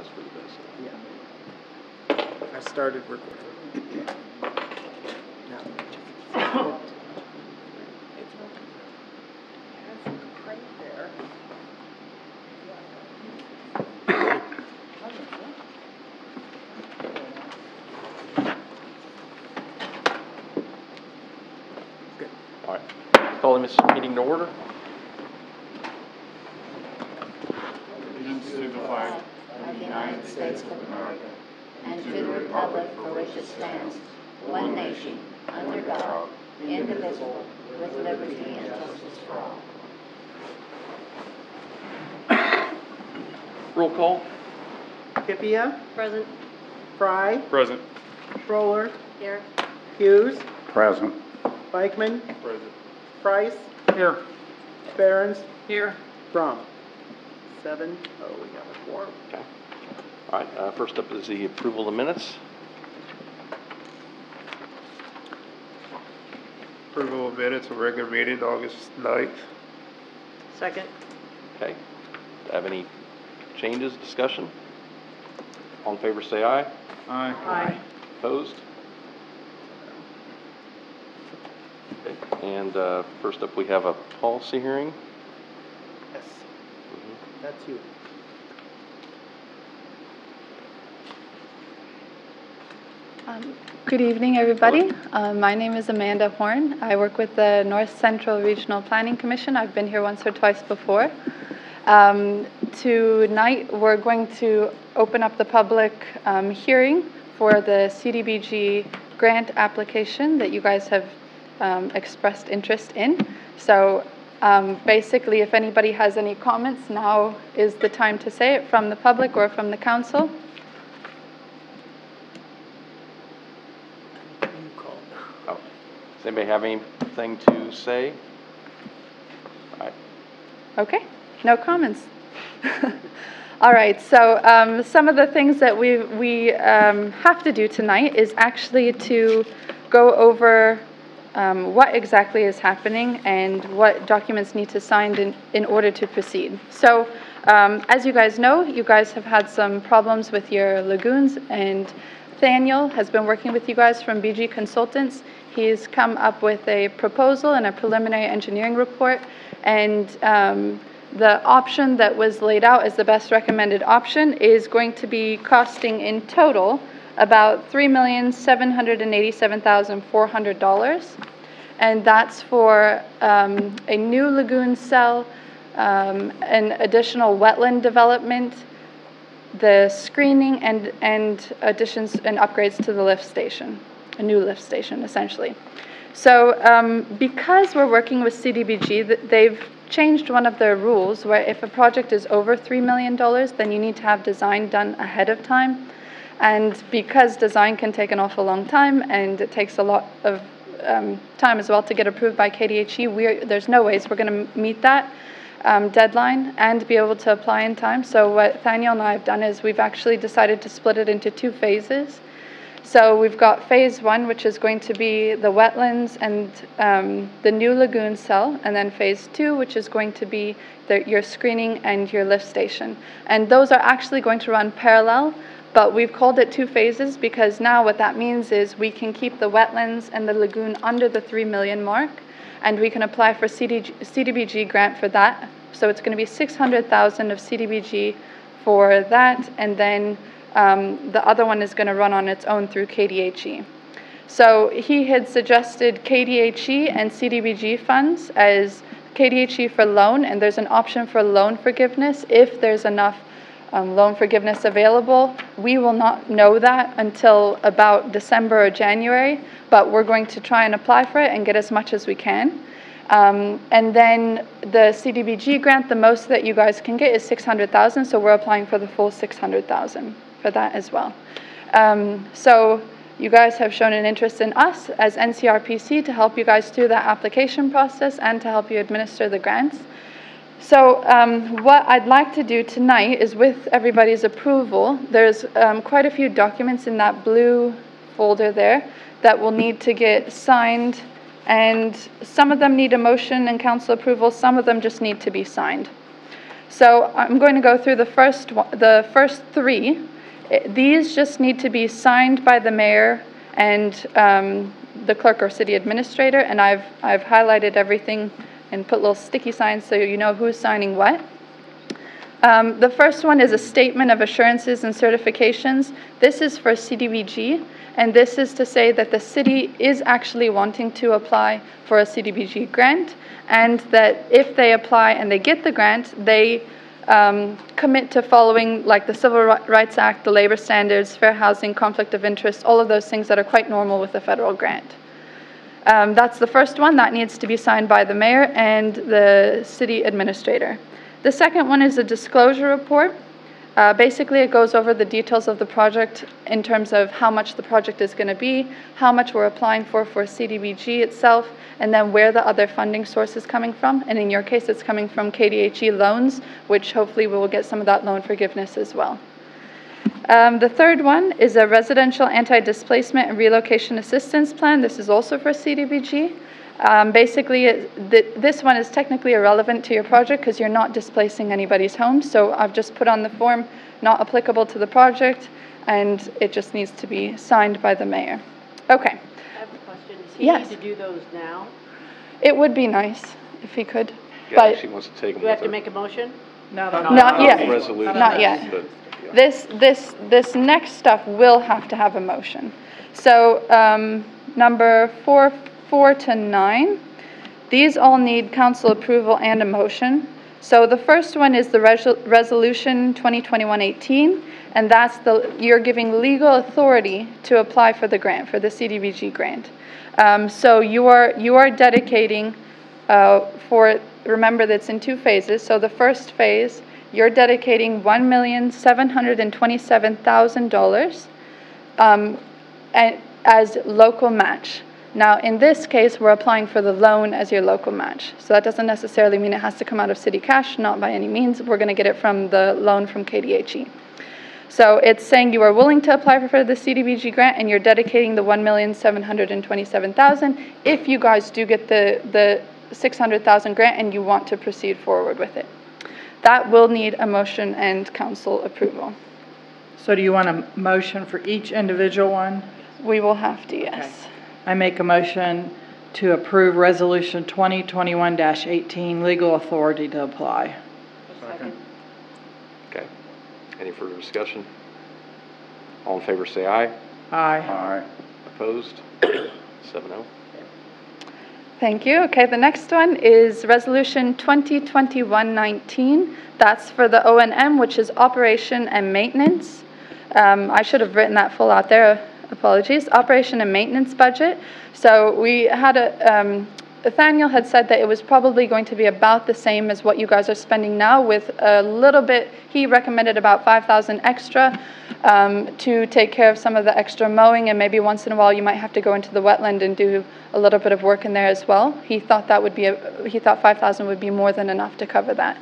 process for the best. Yeah. I started recording. Now. All right, calling this meeting to order. allegiance to the flag of the United States of America and to the republic for which it stands, one nation, under God, indivisible, with liberty and justice for all. Roll call. Pipia, Present. Fry, Present. Schroller, Here. Hughes, Present. Beichman, Present. Price, Here. Barons, Here. Brom. Seven, oh, we got a quorum. Okay. All right, uh, first up is the approval of the minutes. Approval of minutes of regular meeting, August 9th. Second. Okay. Have any changes, discussion? All in favor, say aye. Aye. Aye. Opposed? Okay, And uh, first up, we have a policy hearing. Yes, that's you. Um, Good evening, everybody. Uh, My name is Amanda Horn. I work with the North Central Regional Planning Commission. I've been here once or twice before. Um, Tonight, we're going to open up the public um, hearing for the CDBG grant application that you guys have um, expressed interest in. So um, basically, if anybody has any comments, now is the time to say it from the public or from the council. Oh, Does anybody have anything to say? All right, Okay, no comments. All right, so um, some of the things that we, we um, have to do tonight is actually to go over um, what exactly is happening and what documents need to signed in, in order to proceed. So, um, as you guys know, you guys have had some problems with your lagoons, and Thaniel has been working with you guys from BG Consultants. He's come up with a proposal and a preliminary engineering report, and um, the option that was laid out as the best recommended option is going to be costing in total about $3,787,400. And that's for um, a new lagoon cell, um, an additional wetland development, the screening and, and additions and upgrades to the lift station, a new lift station essentially. So um, because we're working with CDBG, they've changed one of their rules where if a project is over $3 million, then you need to have design done ahead of time. And because design can take an awful long time and it takes a lot of um, time as well to get approved by KDHE, we're, there's no ways we're going to meet that um, deadline and be able to apply in time. So what Thaniel and I have done is we've actually decided to split it into two phases. So we've got phase one, which is going to be the wetlands and um, the new lagoon cell, and then phase two, which is going to be the, your screening and your lift station. And those are actually going to run parallel, but we've called it two phases because now what that means is we can keep the wetlands and the lagoon under the 3 million mark, and we can apply for CDG, CDBG grant for that. So it's going to be 600,000 of CDBG for that, and then um, the other one is going to run on its own through KDHE. So he had suggested KDHE and CDBG funds as KDHE for loan, and there's an option for loan forgiveness if there's enough um, loan forgiveness available. We will not know that until about December or January, but we're going to try and apply for it and get as much as we can. Um, and then the CDBG grant, the most that you guys can get is 600,000, so we're applying for the full 600,000 for that as well. Um, so you guys have shown an interest in us as NCRPC to help you guys through that application process and to help you administer the grants. So um, what I'd like to do tonight is with everybody's approval, there's um, quite a few documents in that blue folder there that will need to get signed and some of them need a motion and council approval, some of them just need to be signed. So I'm going to go through the first, the first three. These just need to be signed by the mayor and um, the clerk or city administrator, and I've, I've highlighted everything and put little sticky signs so you know who's signing what. Um, The first one is a statement of assurances and certifications. This is for CDBG, and this is to say that the city is actually wanting to apply for a CDBG grant, and that if they apply and they get the grant, they um, commit to following like the Civil Rights Act, the labor standards, fair housing, conflict of interest, all of those things that are quite normal with a federal grant. Um, That's the first one, that needs to be signed by the mayor and the city administrator. The second one is a disclosure report. Uh, Basically, it goes over the details of the project in terms of how much the project is going to be, how much we're applying for for CDBG itself, and then where the other funding source is coming from. And in your case, it's coming from KDHE loans, which hopefully we will get some of that loan forgiveness as well. Um, The third one is a residential anti-displacement and relocation assistance plan. This is also for CDBG. Um, Basically, it- th- this one is technically irrelevant to your project because you're not displacing anybody's home. So I've just put on the form, not applicable to the project, and it just needs to be signed by the mayor. Okay, I have a question. Does he Yes. need to do those now? it would be nice if he could, Yeah, but she wants to take them Do we with have to her. make a motion? Not on. Not yet. Resolution. Not yet. but, yeah. This, this, this next stuff will have to have a motion. So, um, number four, four to nine, these all need council approval and a motion. So the first one is the resol- resolution 2021-18, and that's the, you're giving legal authority to apply for the grant, for the CDBG grant. Um, so you are, you are dedicating, uh, for, remember that's in two phases. So the first phase, you're dedicating one million seven hundred and twenty-seven thousand dollars um, a- as local match. Now, in this case, we're applying for the loan as your local match. So that doesn't necessarily mean it has to come out of city cash, not by any means. We're going to get it from the loan from KDHE. So it's saying you are willing to apply for the CDBG grant and you're dedicating the one million seven hundred and twenty-seven thousand if you guys do get the, the six hundred thousand grant and you want to proceed forward with it. That will need a motion and council approval. So do you want a motion for each individual one? We will have to, yes. I make a motion to approve Resolution 2021-18, legal authority to apply. Second. Okay. Any further discussion? All in favor, say aye. Aye. Aye. Opposed? Seven oh. Thank you. Okay, the next one is Resolution 2021-19. That's for the O and M, which is operation and maintenance. Um, I should have written that full out there, apologies. Operation and maintenance budget. So we had a, um, Nathaniel had said that it was probably going to be about the same as what you guys are spending now with a little bit, he recommended about 5,000 extra um, to take care of some of the extra mowing and maybe once in a while you might have to go into the wetland and do a little bit of work in there as well. He thought that would be, a, he thought 5,000 would be more than enough to cover that.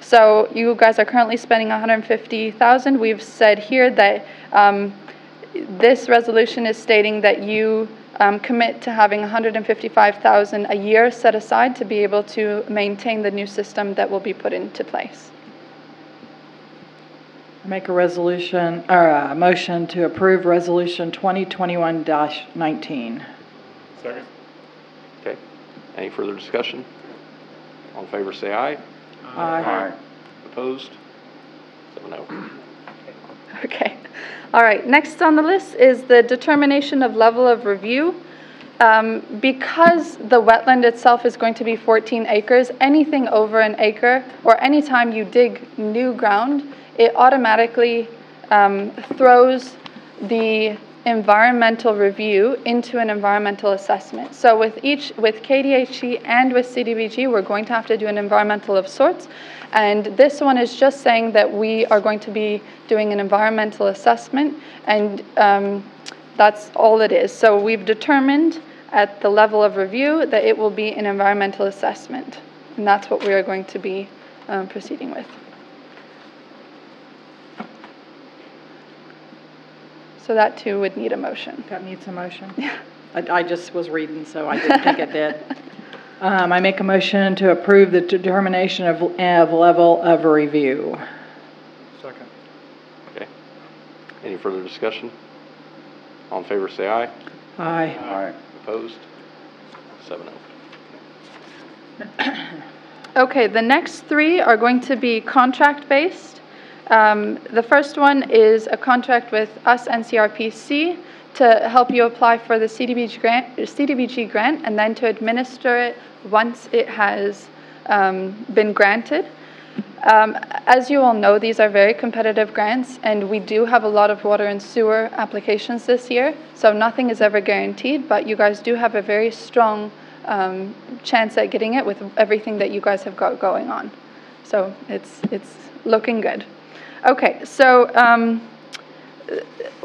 So you guys are currently spending 150,000. We've said here that um, this resolution is stating that you um, commit to having 155,000 a year set aside to be able to maintain the new system that will be put into place. I Make a resolution, or a motion to approve Resolution 2021-19. Second. Okay. Any further discussion? All in favor, say aye. Aye. Opposed? Seven oh. Okay. All right, next on the list is the determination of level of review. Um, Because the wetland itself is going to be 14 acres, anything over an acre, or anytime you dig new ground, it automatically um, throws the environmental review into an environmental assessment. So with each, with KDHE and with CDBG, we're going to have to do an environmental of sorts. And this one is just saying that we are going to be doing an environmental assessment, and um, that's all it is. So we've determined at the level of review that it will be an environmental assessment. And that's what we are going to be um, proceeding with. So that too would need a motion. That needs a motion? I, I just was reading, so I didn't think it did. Um, I make a motion to approve the determination of, of level of review. Second. Okay. Any further discussion? All in favor, say aye. Aye. Aye. Opposed? Seven oh. Okay, the next three are going to be contract-based. Um, The first one is a contract with us, NCRPC, to help you apply for the CDBG grant, CDBG grant, and then to administer it once it has um, been granted. Um, As you all know, these are very competitive grants, and we do have a lot of water and sewer applications this year, so nothing is ever guaranteed, but you guys do have a very strong um, chance at getting it with everything that you guys have got going on. So it's, it's looking good. Okay, so um,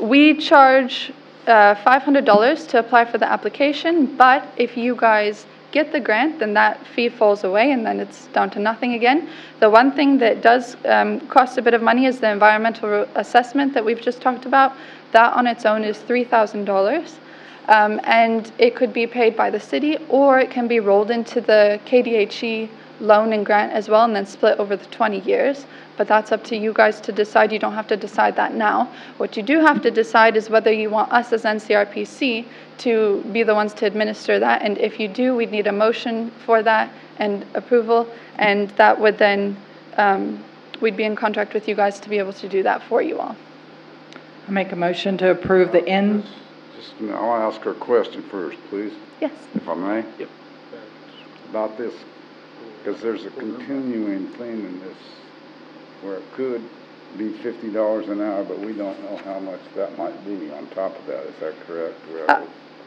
we charge uh, $500 to apply for the application, but if you guys get the grant, then that fee falls away and then it's down to nothing again. The one thing that does um, cost a bit of money is the environmental assessment that we've just talked about. That on its own is $3,000. Um, and it could be paid by the city or it can be rolled into the KDHE loan and grant as well and then split over the 20 years. But that's up to you guys to decide. You don't have to decide that now. What you do have to decide is whether you want us as NCRPC to be the ones to administer that. And if you do, we'd need a motion for that and approval. And that would then, um, we'd be in contract with you guys to be able to do that for you all. I make a motion to approve the in, Just a minute, I want to ask her a question first, please, Yes. if I may. Yep. About this, because there's a continuing thing in this where it could be fifty dollars an hour, but we don't know how much that might be on top of that, is that correct? Uh,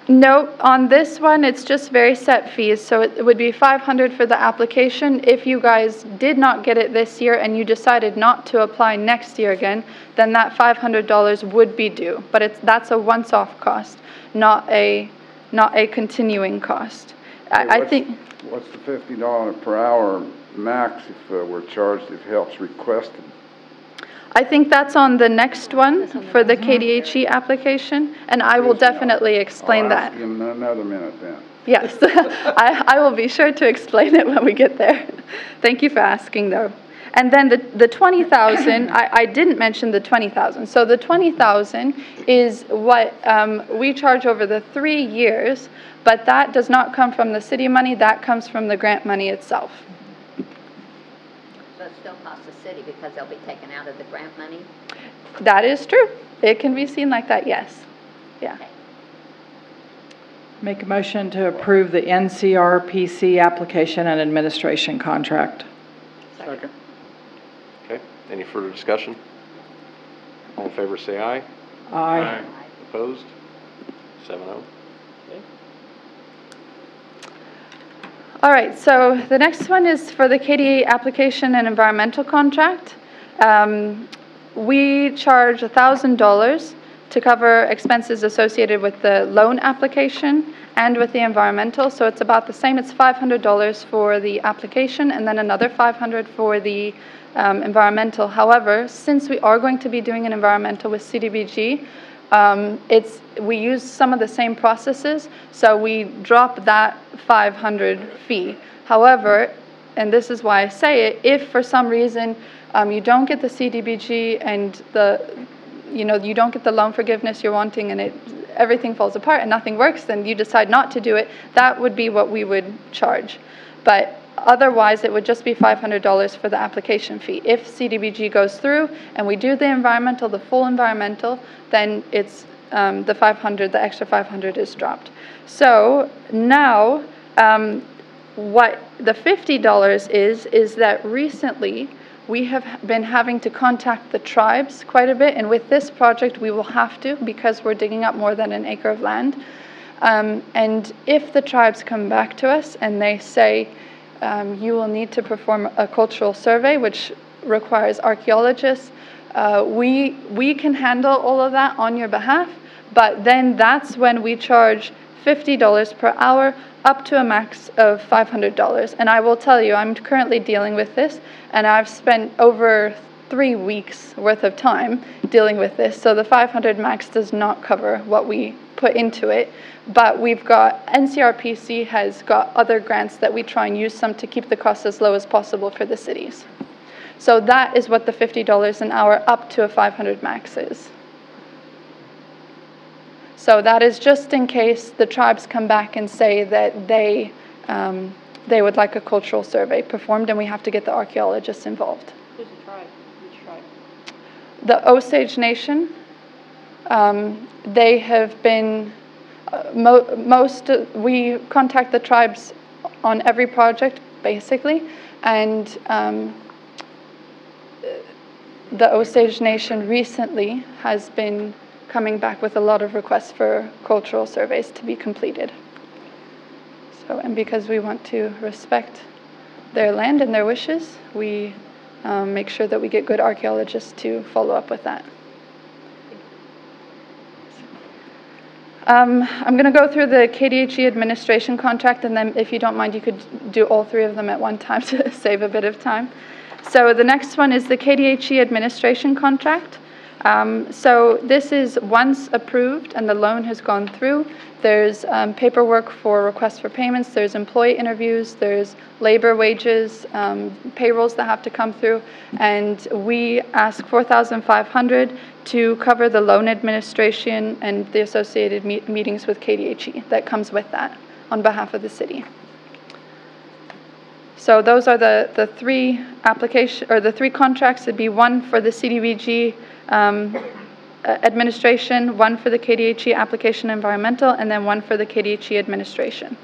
No, on this one, it's just very set fees, so it it would be five hundred for the application. If you guys did not get it this year and you decided not to apply next year again, then that five hundred dollars would be due. But it's, that's a once-off cost, not a, not a continuing cost. I, I think, What's the fifty dollar per hour max if uh, we're charged if help's requested? I think that's on the next one for the KDHE application, and I will definitely explain I'll that. ask you in another minute then. Yes, I, I will be sure to explain it when we get there. Thank you for asking, though. And then the, the 20,000, I, I didn't mention the 20,000. So the 20,000 is what um, we charge over the three years, but that does not come from the city money, that comes from the grant money itself. So it still costs the city because they'll be taken out of the grant money? That is true. It can be seen like that, yes. Yeah. make a motion to approve the NCRPC application and administration contract. Second. Okay. Any further discussion? All in favor, say aye. Aye. Opposed? Seven oh. All right, so the next one is for the KDHE application and environmental contract. Um, We charge $1,000 to cover expenses associated with the loan application and with the environmental, so it's about the same. It's $500 for the application and then another 500 for the um, environmental. However, since we are going to be doing an environmental with CDBG, um, it's, we use some of the same processes, so we drop that 500 fee. However, and this is why I say it, if for some reason um, you don't get the CDBG and the, you know, you don't get the loan forgiveness you're wanting and it, everything falls apart and nothing works, then you decide not to do it, that would be what we would charge. But otherwise, it would just be $500 for the application fee. If CDBG goes through and we do the environmental, the full environmental, then it's um, the 500, the extra 500 is dropped. So now, um, what the $50 is, is that recently we have been having to contact the tribes quite a bit, and with this project, we will have to because we're digging up more than an acre of land. Um, and if the tribes come back to us and they say, um, you will need to perform a cultural survey, which requires archaeologists, uh, we, we can handle all of that on your behalf, but then that's when we charge $50 per hour up to a max of $500. And I will tell you, I'm currently dealing with this, and I've spent over three weeks worth of time dealing with this. So the 500 max does not cover what we put into it, but we've got, NCRPC has got other grants that we try and use some to keep the cost as low as possible for the cities. So that is what the $50 an hour up to a 500 max is. So that is just in case the tribes come back and say that they, um, they would like a cultural survey performed and we have to get the archaeologists involved. Who's the tribe? Which tribe? The Osage Nation, um, they have been, uh, mo- most, uh, we contact the tribes on every project, basically, and um, the Osage Nation recently has been coming back with a lot of requests for cultural surveys to be completed. So, and because we want to respect their land and their wishes, we um, make sure that we get good archaeologists to follow up with that. Um, I'm going to go through the KDHE administration contract, and then if you don't mind, you could do all three of them at one time to save a bit of time. So the next one is the KDHE administration contract. Um, so this is once approved and the loan has gone through. There's um, paperwork for requests for payments. There's employee interviews. There's labor wages, um, payrolls that have to come through, and we ask 4,500 to cover the loan administration and the associated meet- meetings with KDHE that comes with that on behalf of the city. So those are the, the three application, or the three contracts. It'd be one for the CDBG um, uh, administration, one for the KDHE application environmental, and then one for the KDHE administration.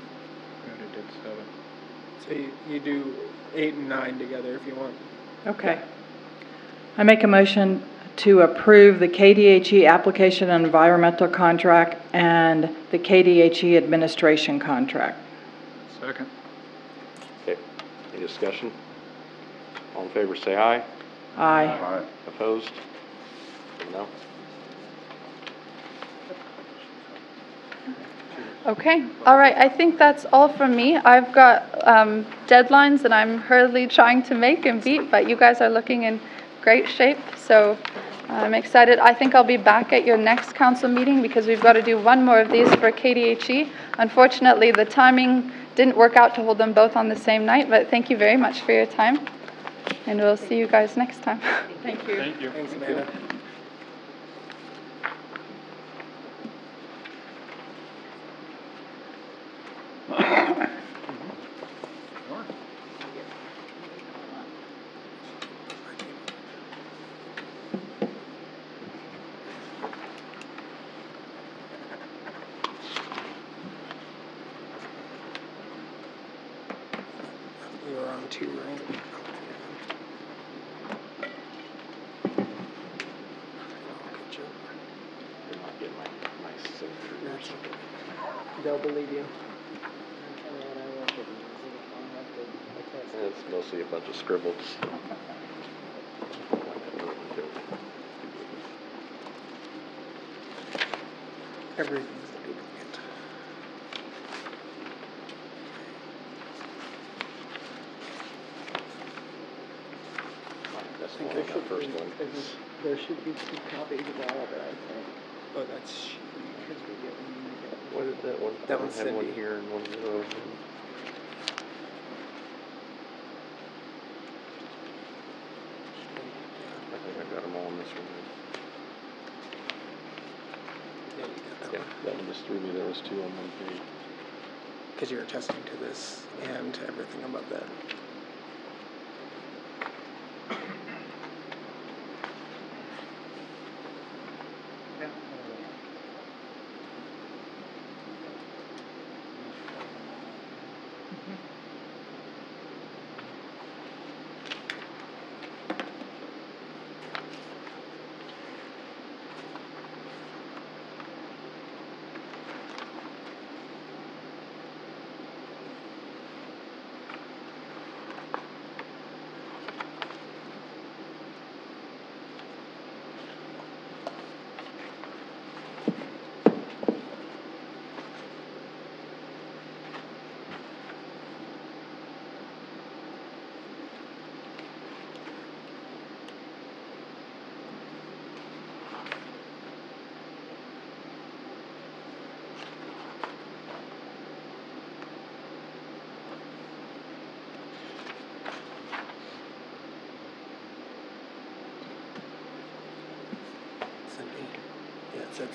So you, you do eight and nine together if you want. Okay. I make a motion to approve the KDHE application and environmental contract and the KDHE administration contract. Second. Okay, any discussion? All in favor, say aye. Aye. Aye. Opposed? No? Okay, all right, I think that's all from me. I've got um, deadlines that I'm hurriedly trying to make and beat, but you guys are looking in great shape, so I'm excited. I think I'll be back at your next council meeting because we've got to do one more of these for KDHE. Unfortunately, the timing didn't work out to hold them both on the same night, but thank you very much for your time, and we'll see you guys next time. Thank you. Thank you. Thanks, Amanda. You were on two, right? You're not getting my, my signature or something. They'll believe you. It's mostly a bunch of scribbles. Everything's a duplicate. That's the one, that first one. There should be two copies of all of it, I think. Oh, that's, because we get, we get. What is that one? That I have one here and one those. I think I got them all in this one. Yeah, you got that Yeah, one. that one just threw me, there was two on one page. Because you're attesting to this and to everything above that.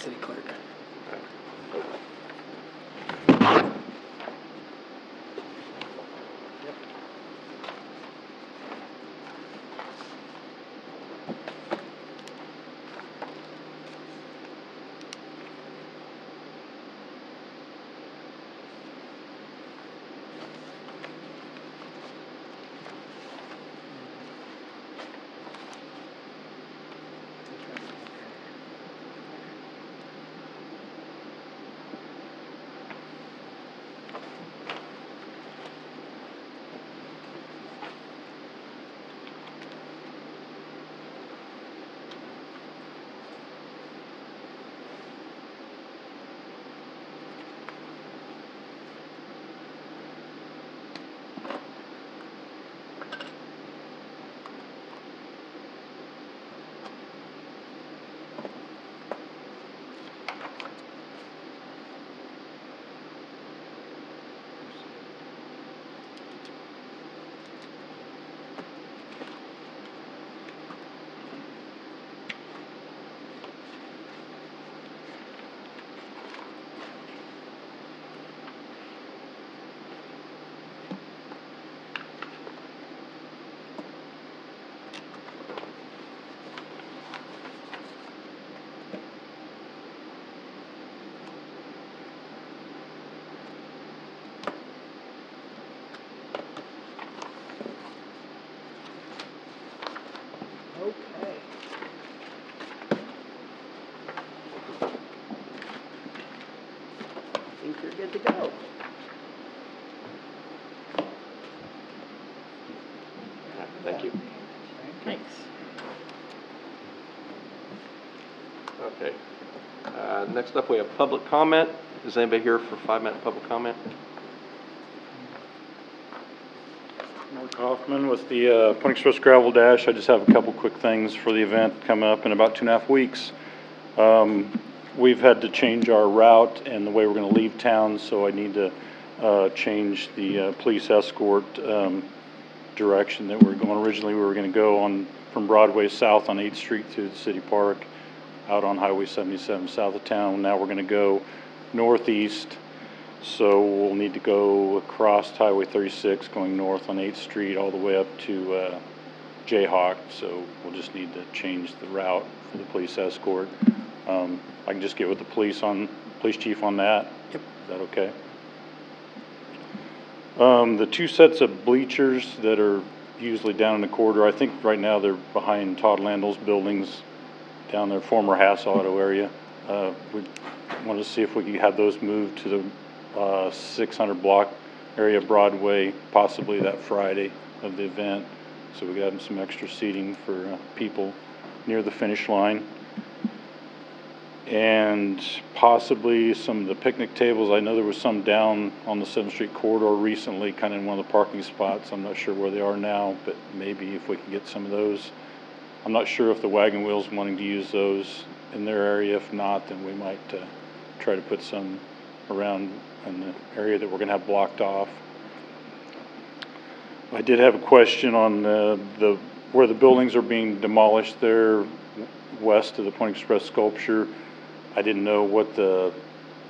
City clerk. Uh, Next up, we have public comment. Is anybody here for five-minute public comment? Mark Hoffman with the uh, Pony Express Gravel Dash. I just have a couple quick things for the event coming up in about two and a half weeks. Um, We've had to change our route and the way we're going to leave town, so I need to uh, change the uh, police escort um, direction that we're going. Originally, we were going to go on, from Broadway south on 8th Street through the city park, out on Highway 77 south of town. Now we're going to go northeast so we'll need to go across Highway 36, going north on 8th Street, all the way up to uh, Jayhawk. So we'll just need to change the route for the police escort. Um, I can just get with the police on, police chief on that. Yep. Is that okay? Um, the two sets of bleachers that are usually down in the corridor, I think right now they're behind Todd Landell's buildings down there, former Hass Auto area. Uh, we want to see if we could have those moved to the uh, 600 block area of Broadway, possibly that Friday of the event. So we got some extra seating for uh, people near the finish line. And possibly some of the picnic tables. I know there was some down on the 7th Street corridor recently, kind of in one of the parking spots. I'm not sure where they are now, but maybe if we can get some of those. I'm not sure if the wagon wheel's wanting to use those in their area. If not, then we might uh, try to put some around in the area that we're going to have blocked off. I did have a question on the, the, where the buildings are being demolished there west of the Pony Express sculpture. I didn't know what the,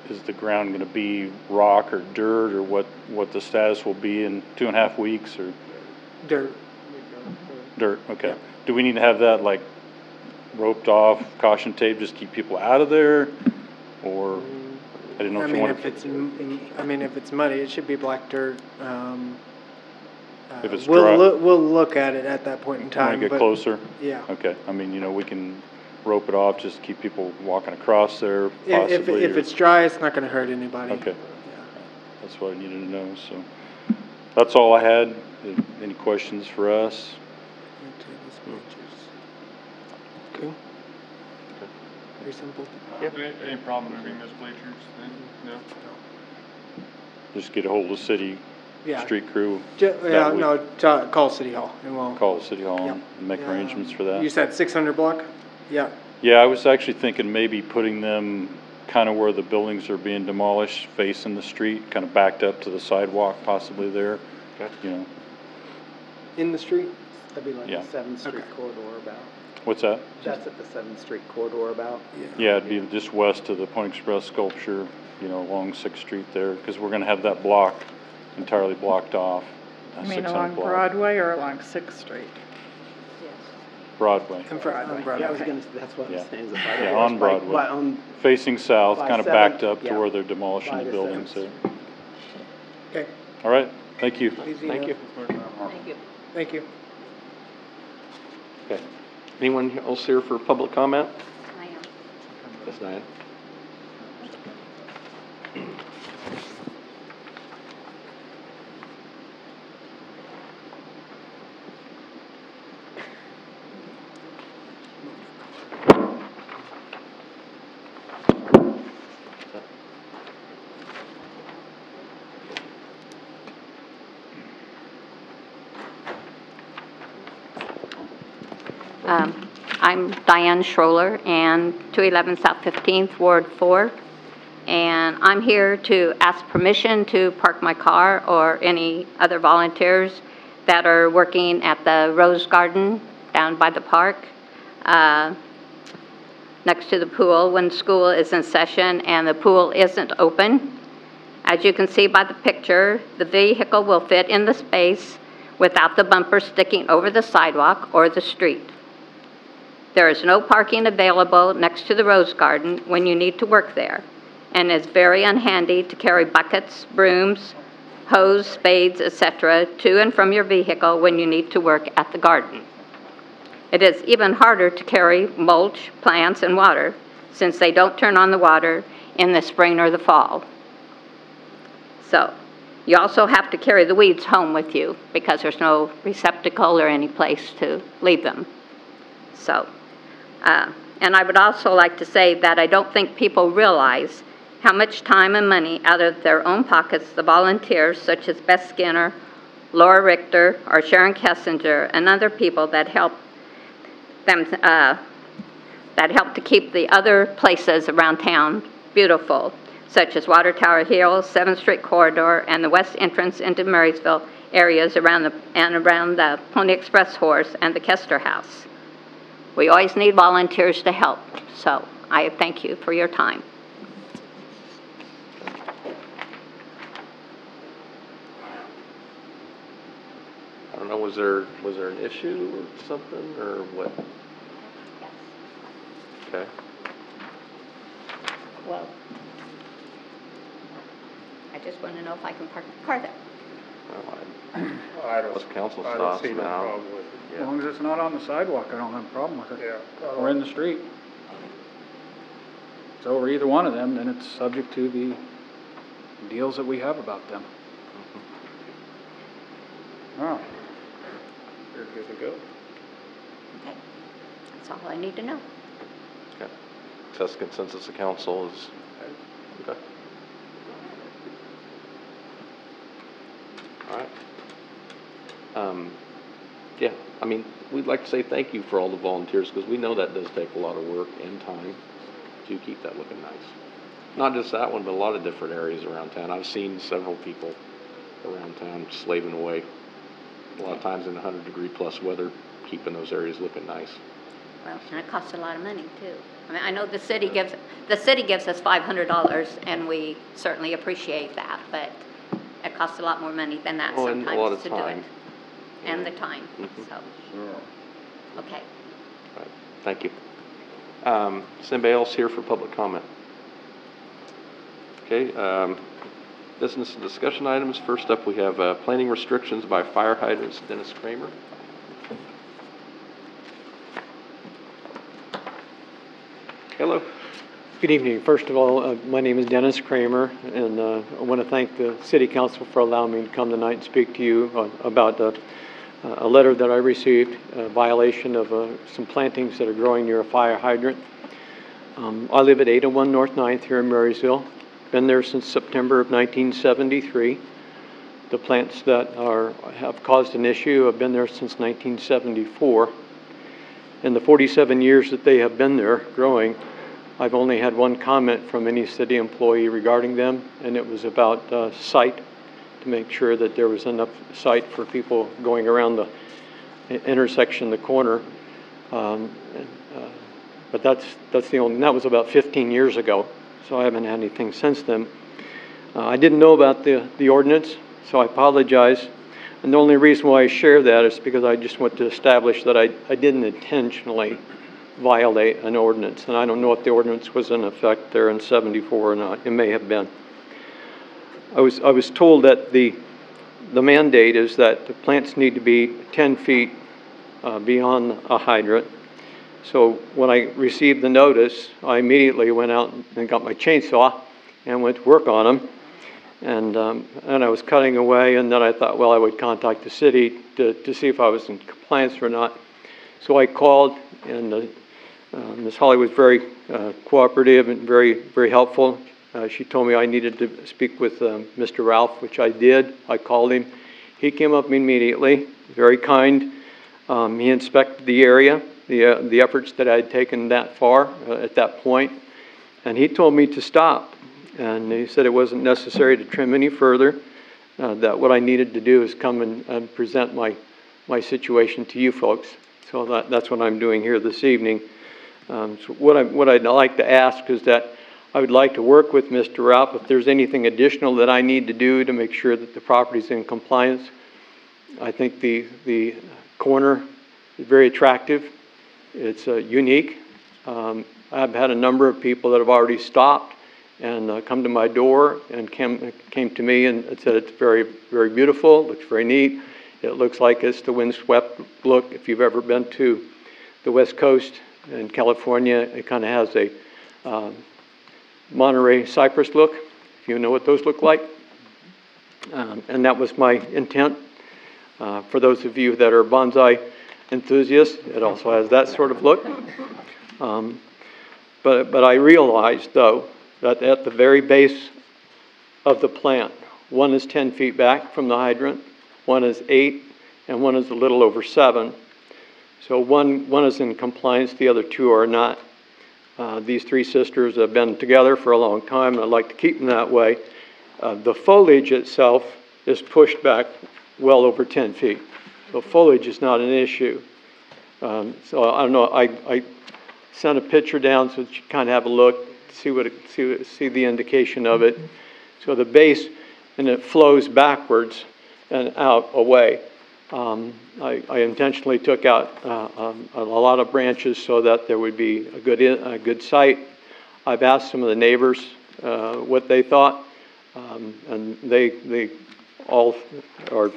is the ground going to be rock or dirt or what, what the status will be in two and a half weeks or Dirt. dirt? Okay. Do we need to have that like roped off, caution tape, just keep people out of there? Or, I didn't know I if you mean, wanted. if it's, m- I mean, if it's muddy, it should be black dirt. Um, If uh, it's we'll dry- loo- We'll look at it at that point in Want time. to get but- closer? Yeah. Okay, I mean, you know, we can rope it off, just to keep people walking across there If, if, possibly. if or- it's dry, it's not gonna hurt anybody. Okay, Yeah. that's what I needed to know, so. That's all I had. Uh, Any questions for us? Okay. Very simple. Yep. Any problem moving those bleachers then? No? Just get a hold of city Yeah. street crew, Ju- yeah, week. no, ta- call City Hall and we'll. call city hall Yep. and make Yeah. arrangements for that. You that. said six hundred block? Yeah. Yeah, I was actually thinking maybe putting them kind of where the buildings are being demolished, facing the street, kind of backed up to the sidewalk possibly there, Okay. you know. In the street? That'd be like Yeah. the Seventh Street Okay. corridor about. What's that? That's at the Seventh Street corridor about? Yeah, it'd be just west of the Pony Express sculpture, you know, along Sixth Street there, because we're gonna have that block entirely blocked off. uh, I mean 600 along block. Broadway or along Sixth Street? Broadway, On Broadway. Yeah, I was gonna, that's what I Yeah. was saying. is the Yeah, on Horse Broadway. Bike, But on, facing south, By kinda backed up to yeah. where they're demolishing By the the buildings there. Seventh. okay. All right, thank you. Easy Thank you. Thank you. Thank you. Okay. Anyone else here for public comment? I am. Yes, Diane? Um, I'm Diane Schroller, and 211 South 15th, Ward 4. And I'm here to ask permission to park my car or any other volunteers that are working at the Rose Garden down by the park, uh, next to the pool when school is in session and the pool isn't open. As you can see by the picture, the vehicle will fit in the space without the bumper sticking over the sidewalk or the street. There is no parking available next to the Rose Garden when you need to work there, and it's very unhandy to carry buckets, brooms, hose, spades, etc., to and from your vehicle when you need to work at the garden. It is even harder to carry mulch, plants, and water, since they don't turn on the water in the spring or the fall. So, you also have to carry the weeds home with you, because there's no receptacle or any place to leave them. So, uh, and I would also like to say that I don't think people realize how much time and money out of their own pockets the volunteers such as Beth Skinner, Laura Richter, or Sharon Kessinger, and other people that help them, uh, that help to keep the other places around town beautiful, such as Water Tower Hill, Seventh Street Corridor, and the west entrance into Marysville areas around the, and around the Pony Express Horse and the Koester House. We always need volunteers to help, so I thank you for your time. I don't know, was there, was there an issue or something, or what? Okay. Well, I just want to know if I can park the car there. Well, I- I don't, What's council's I don't thoughts see no now? problem with it. As long as it's not on the sidewalk, I don't have a problem with it. Yeah. Or in the street. So, or either one of them, then it's subject to the deals that we have about them. Oh, You're good to go. Okay, that's all I need to know. Okay. So that's consensus of council is, okay. All right. Um, yeah, I mean, we'd like to say thank you for all the volunteers, because we know that does take a lot of work and time to keep that looking nice. Not just that one, but a lot of different areas around town. I've seen several people around town slaving away, a lot of times in hundred degree plus weather, keeping those areas looking nice. Well, and it costs a lot of money, too. I mean, I know the city gives, the city gives us five hundred dollars, and we certainly appreciate that, but it costs a lot more money than that Oh, and a lot sometimes of to do it. Time. And the time, Mhm. so, sure. okay. Right, thank you. Um, is anybody else here for public comment? Okay, um, business and discussion items. First up, we have, uh, planning restrictions by fire hydrants. Dennis Kramer. Hello. Good evening. First of all, uh, my name is Dennis Kramer, and uh, I want to thank the City Council for allowing me to come tonight and speak to you uh, about uh, a letter that I received, a violation of uh, some plantings that are growing near a fire hydrant. Um, I live at 801 North 9th here in Marysville. Been there since September of 1973. The plants that are, have caused an issue have been there since 1974. In the 47 years that they have been there growing, I've only had one comment from any city employee regarding them, and it was about uh, sight, to make sure that there was enough sight for people going around the intersection, the corner. Um, uh, But that's, that's the only, that was about 15 years ago, so I haven't had anything since then. Uh, I didn't know about the, the ordinance, so I apologize. And the only reason why I share that is because I just want to establish that I, I didn't intentionally violate an ordinance. And I don't know if the ordinance was in effect there in 74 or not. It may have been. I was, I was told that the, the mandate is that the plants need to be 10 feet uh, beyond a hydrant. So when I received the notice, I immediately went out and got my chainsaw and went to work on them. And, um, and I was cutting away, and then I thought, well, I would contact the city to, to see if I was in compliance or not. So I called, and uh, uh, Ms. Holly was very uh, cooperative and very, very helpful. Uh, she told me I needed to speak with um, Mr. Ralph, which I did. I called him. He came up immediately, very kind. Um, he inspected the area, the, uh, the efforts that I had taken that far uh, at that point, and he told me to stop. And he said it wasn't necessary to trim any further, uh, that what I needed to do is come and, and present my, my situation to you folks. So that, that's what I'm doing here this evening. Um, so what, I, what I'd like to ask is that I would like to work with Mr. Ralph if there's anything additional that I need to do to make sure that the property's in compliance. I think the, the corner is very attractive. It's uh, unique. Um, I've had a number of people that have already stopped and uh, come to my door and came, came to me and said it's very, very beautiful, looks very neat. It looks like it's the windswept look. If you've ever been to the West Coast in California, it kind of has a um, Monterey cypress look, if you know what those look like. Um, and that was my intent. Uh, for those of you that are bonsai enthusiasts, it also has that sort of look. Um, but, but I realized, though, that at the very base of the plant, one is 10 feet back from the hydrant, one is 8, and one is a little over 7. So one, one is in compliance, the other two are not. Uh, these three sisters have been together for a long time, and I'd like to keep them that way. Uh, the foliage itself is pushed back well over 10 feet. So foliage is not an issue. Um, so I don't know, I, I sent a picture down so that you kind of have a look, see what, it, see, see the indication of it. So the base, and it flows backwards and out away. Um, I, I intentionally took out uh, um, a lot of branches so that there would be a good, in- a good site. I've asked some of the neighbors uh, what they thought, um, and they, they all are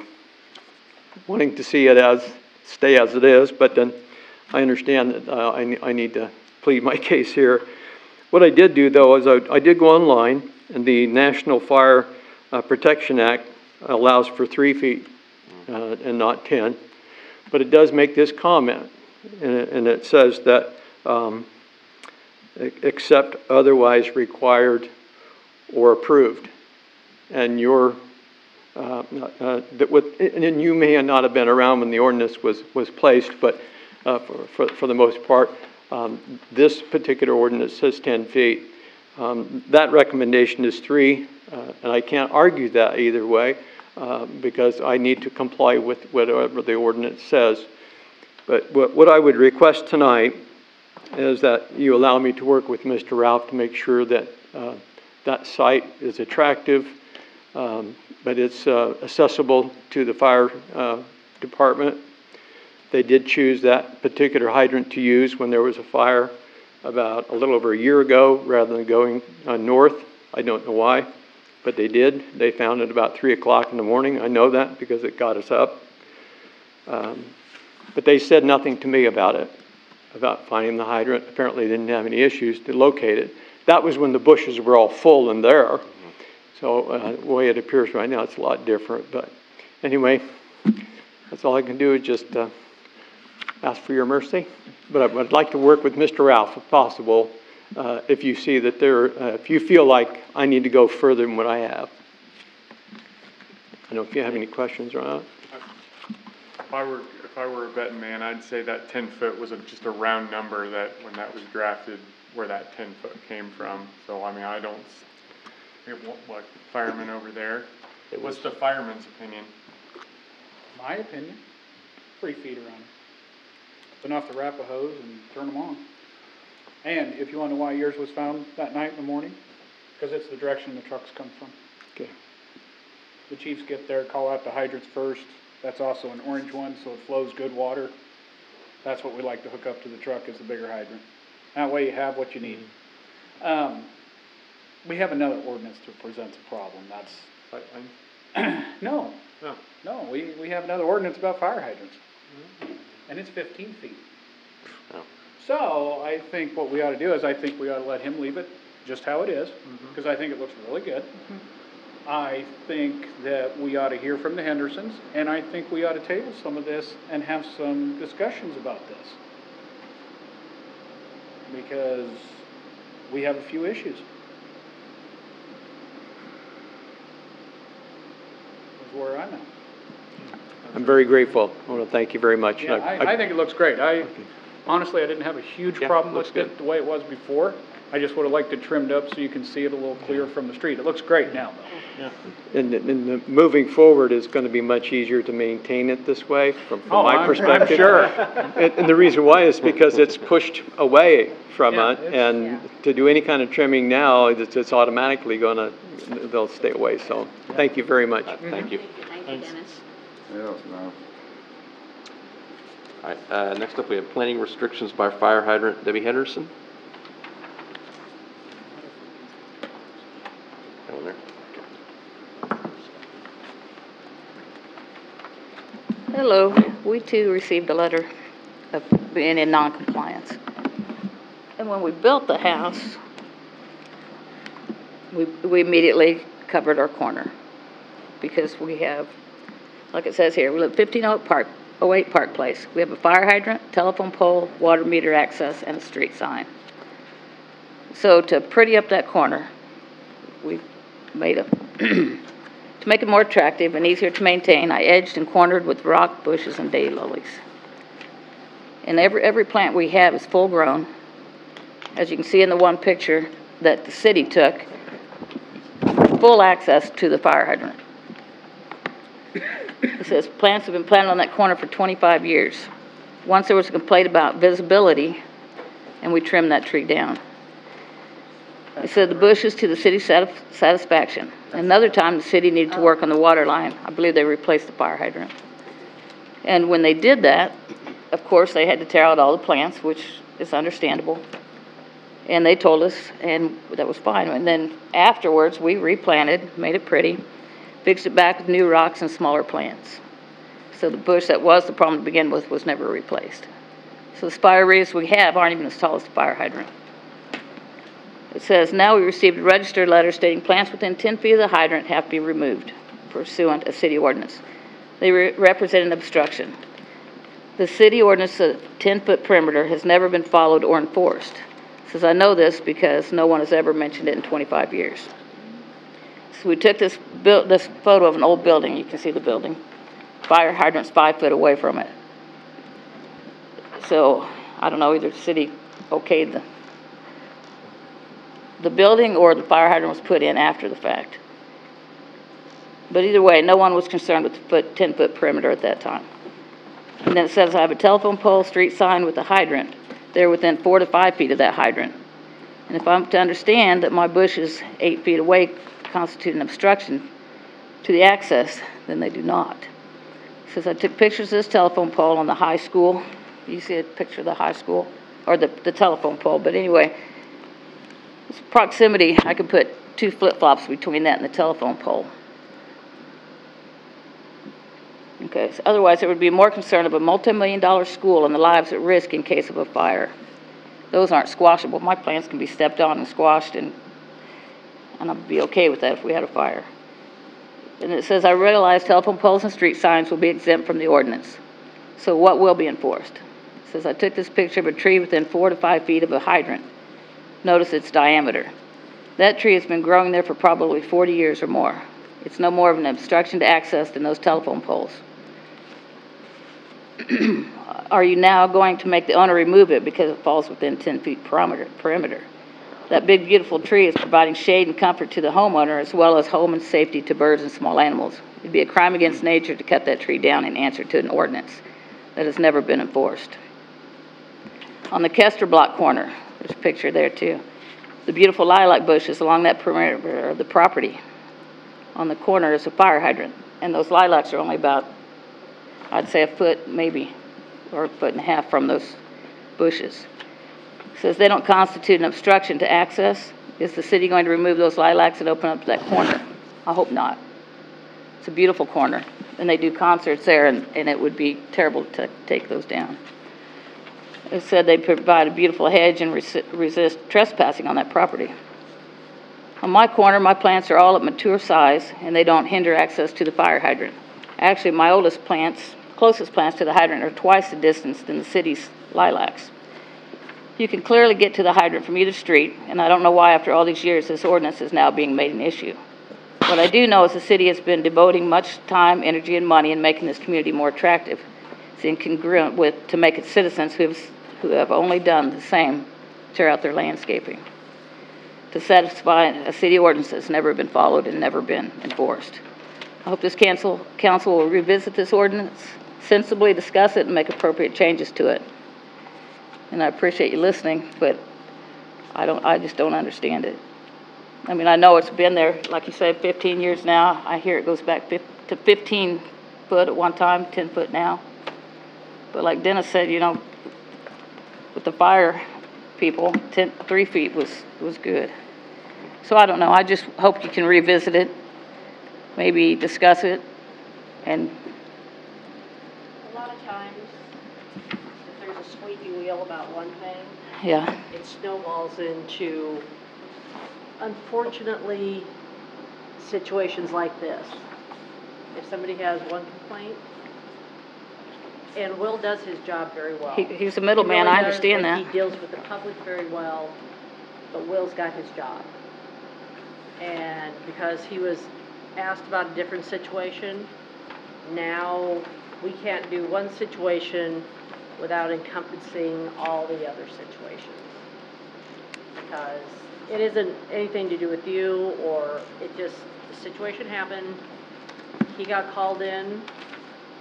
wanting to see it as, stay as it is, but then I understand that uh, I, I need to plead my case here. What I did do, though, is I, I did go online, and the National Fire uh, Protection Act allows for three feet uh, and not 10. But it does make this comment, and it, and it says that um, except otherwise required or approved. And your, uh, uh, that with, and you may not have been around when the ordinance was, was placed, but uh, for, for, for the most part, um, this particular ordinance says 10 feet. Um, that recommendation is three, uh, and I can't argue that either way uh, because I need to comply with whatever the ordinance says. But what, what I would request tonight is that you allow me to work with Mr. Ralph to make sure that uh, that site is attractive, um, but it's uh, accessible to the fire uh, department. They did choose that particular hydrant to use when there was a fire about a little over a year ago rather than going uh, north. I don't know why, but they did. They found it about 3 o'clock in the morning. I know that because it got us up. Um, but they said nothing to me about it, about finding the hydrant. Apparently, they didn't have any issues to locate it. That was when the bushes were all full in there. So, uh, the way it appears right now, it's a lot different. But anyway, that's all I can do is just uh, ask for your mercy. But I would like to work with Mr. Ralph if possible, uh, if you see that there, uh, if you feel like I need to go further than what I have. I don't know if you have any questions or not. If I were, if I were a betting man, I'd say that ten foot was a, just a round number that, when that was drafted, where that ten foot came from. So, I mean, I don't, s- we have what, what, fireman over there? It What's the fireman's opinion? My opinion, three feet around. enough to wrap a hose and turn them on. And if you wanna know why yours was found that night in the morning, cause it's the direction the trucks come from. Okay. The chiefs get there, call out the hydrants first, that's also an orange one, so it flows good water. That's what we like to hook up to the truck is the bigger hydrant. That way you have what you need. Um, we have another ordinance that presents a problem, that's, no, No. no, we, we have another ordinance about fire hydrants. And it's fifteen feet. Oh. So I think what we ought to do is I think we ought to let him leave it just how it is, mm-hmm. because I think it looks really good. Mm-hmm. I think that we ought to hear from the Hendersons, and I think we ought to table some of this and have some discussions about this. Because we have a few issues. Is where I'm at. I'm very grateful. I want to thank you very much. Yeah, I, I think it looks great. I, honestly, I didn't have a huge Yeah, problem looks with it the way it was before. I just would've liked it trimmed up so you can see it a little clearer from the street. It looks great now, though. And, and the- moving forward is going to be much easier to maintain it this way, from, Oh, from my I'm- I'm perspective. sure. And, and the reason why is because it's pushed away from Yeah, it, it's- and to do any kind of trimming now, it's, it's automatically gonna, they'll stay away, so, thank you very much. Thank you. Thank you, Dennis. Yeah, no. All right, uh, next up, we have planning restrictions by fire hydrant. Debbie Henderson? Hello, we too received a letter of being in noncompliance. And when we built the house, we, we immediately covered our corner because we have, like it says here, we live fifteen oh Park, oh eight Park Place. We have a fire hydrant, telephone pole, water meter access, and a street sign. So to pretty up that corner, we made a, to make it more attractive and easier to maintain, I edged and cornered with rock bushes and daylilies. And every, every plant we have is full-grown. As you can see in the one picture that the city took, full access to the fire hydrant. It says plants have been planted on that corner for 25 years. Once there was a complaint about visibility, and we trimmed that tree down. It said the bushes to the city's satis- satisfaction. Another time, the city needed to work on the water line. I believe they replaced the fire hydrant. And when they did that, of course, they had to tear out all the plants, which is understandable. And they told us, and that was fine. And then afterwards, we replanted, made it pretty, fixed it back with new rocks and smaller plants. So the bush that was the problem to begin with was never replaced. So the spire wreaths we have aren't even as tall as the fire hydrant. It says, now we received a registered letter stating plants within 10 feet of the hydrant have to be removed pursuant to city ordinance. They re- represent an obstruction. The city ordinance of 10-foot perimeter has never been followed or enforced. Says, I know this because no one has ever mentioned it in 25 years. So we took this built, this photo of an old building, you can see the building. Fire hydrant's five foot away from it. So, I don't know, either the city okayed the the building or the fire hydrant was put in after the fact. But either way, no one was concerned with the foot, ten-foot perimeter at that time. And then it says I have a telephone pole, street sign with a hydrant. They're within four to five feet of that hydrant. And if I'm to understand that my bush is eight feet away constitute an obstruction to the access, then they do not. It Says I took pictures of this telephone pole on the high school. You see a picture of the high school, or the, the telephone pole, but anyway, it's proximity, I could put two flip-flops between that and the telephone pole. Okay, so otherwise it would be more concern of a multi-million dollar school and the lives at risk in case of a fire. Those aren't squashable. My plants can be stepped on and squashed and, and I'd be okay with that if we had a fire. And it says, I realize telephone poles and street signs will be exempt from the ordinance. So what will be enforced? It says, I took this picture of a tree within four to five feet of a hydrant. Notice its diameter. That tree has been growing there for probably 40 years or more. It's no more of an obstruction to access than those telephone poles. Are you now going to make the owner remove it because it falls within 10 feet perimeter? perimeter? That big beautiful tree is providing shade and comfort to the homeowner as well as home and safety to birds and small animals. It'd be a crime against nature to cut that tree down in answer to an ordinance that has never been enforced. On the Koester Block corner, there's a picture there too. The beautiful lilac bushes along that perimeter of the property. On the corner is a fire hydrant, and those lilacs are only about, I'd say a foot maybe, or a foot and a half from those bushes. Says they don't constitute an obstruction to access. Is the city going to remove those lilacs and open up that corner? I hope not. It's a beautiful corner, and they do concerts there, and, and it would be terrible to take those down. It said they provide a beautiful hedge and resi- resist trespassing on that property. On my corner, my plants are all at mature size, and they don't hinder access to the fire hydrant. Actually, my oldest plants, closest plants to the hydrant are twice the distance than the city's lilacs. You can clearly get to the hydrant from either street, and I don't know why after all these years this ordinance is now being made an issue. What I do know is the city has been devoting much time, energy, and money in making this community more attractive. It's incongruent with, to make its citizens who have, who have only done the same, tear out their landscaping. To satisfy a city ordinance that's never been followed and never been enforced. I hope this council, council will revisit this ordinance, sensibly discuss it, and make appropriate changes to it. And I appreciate you listening, but I don't, I just don't understand it. I mean, I know it's been there, like you said, fifteen years now. I hear it goes back to fifteen foot at one time, ten foot now. But like Dennis said, you know, with the fire people, three feet was, was good. So I don't know, I just hope you can revisit it, maybe discuss it, and A lot of times, if there's about one thing, Yeah, it snowballs into, unfortunately, situations like this. If somebody has one complaint, and Will does his job very well. He- he's a middleman, really I understand that. He deals with the public very well, but Will's got his job. And because he was asked about a different situation, now we can't do one situation without encompassing all the other situations. Because it isn't anything to do with you, or it just, the situation happened, he got called in,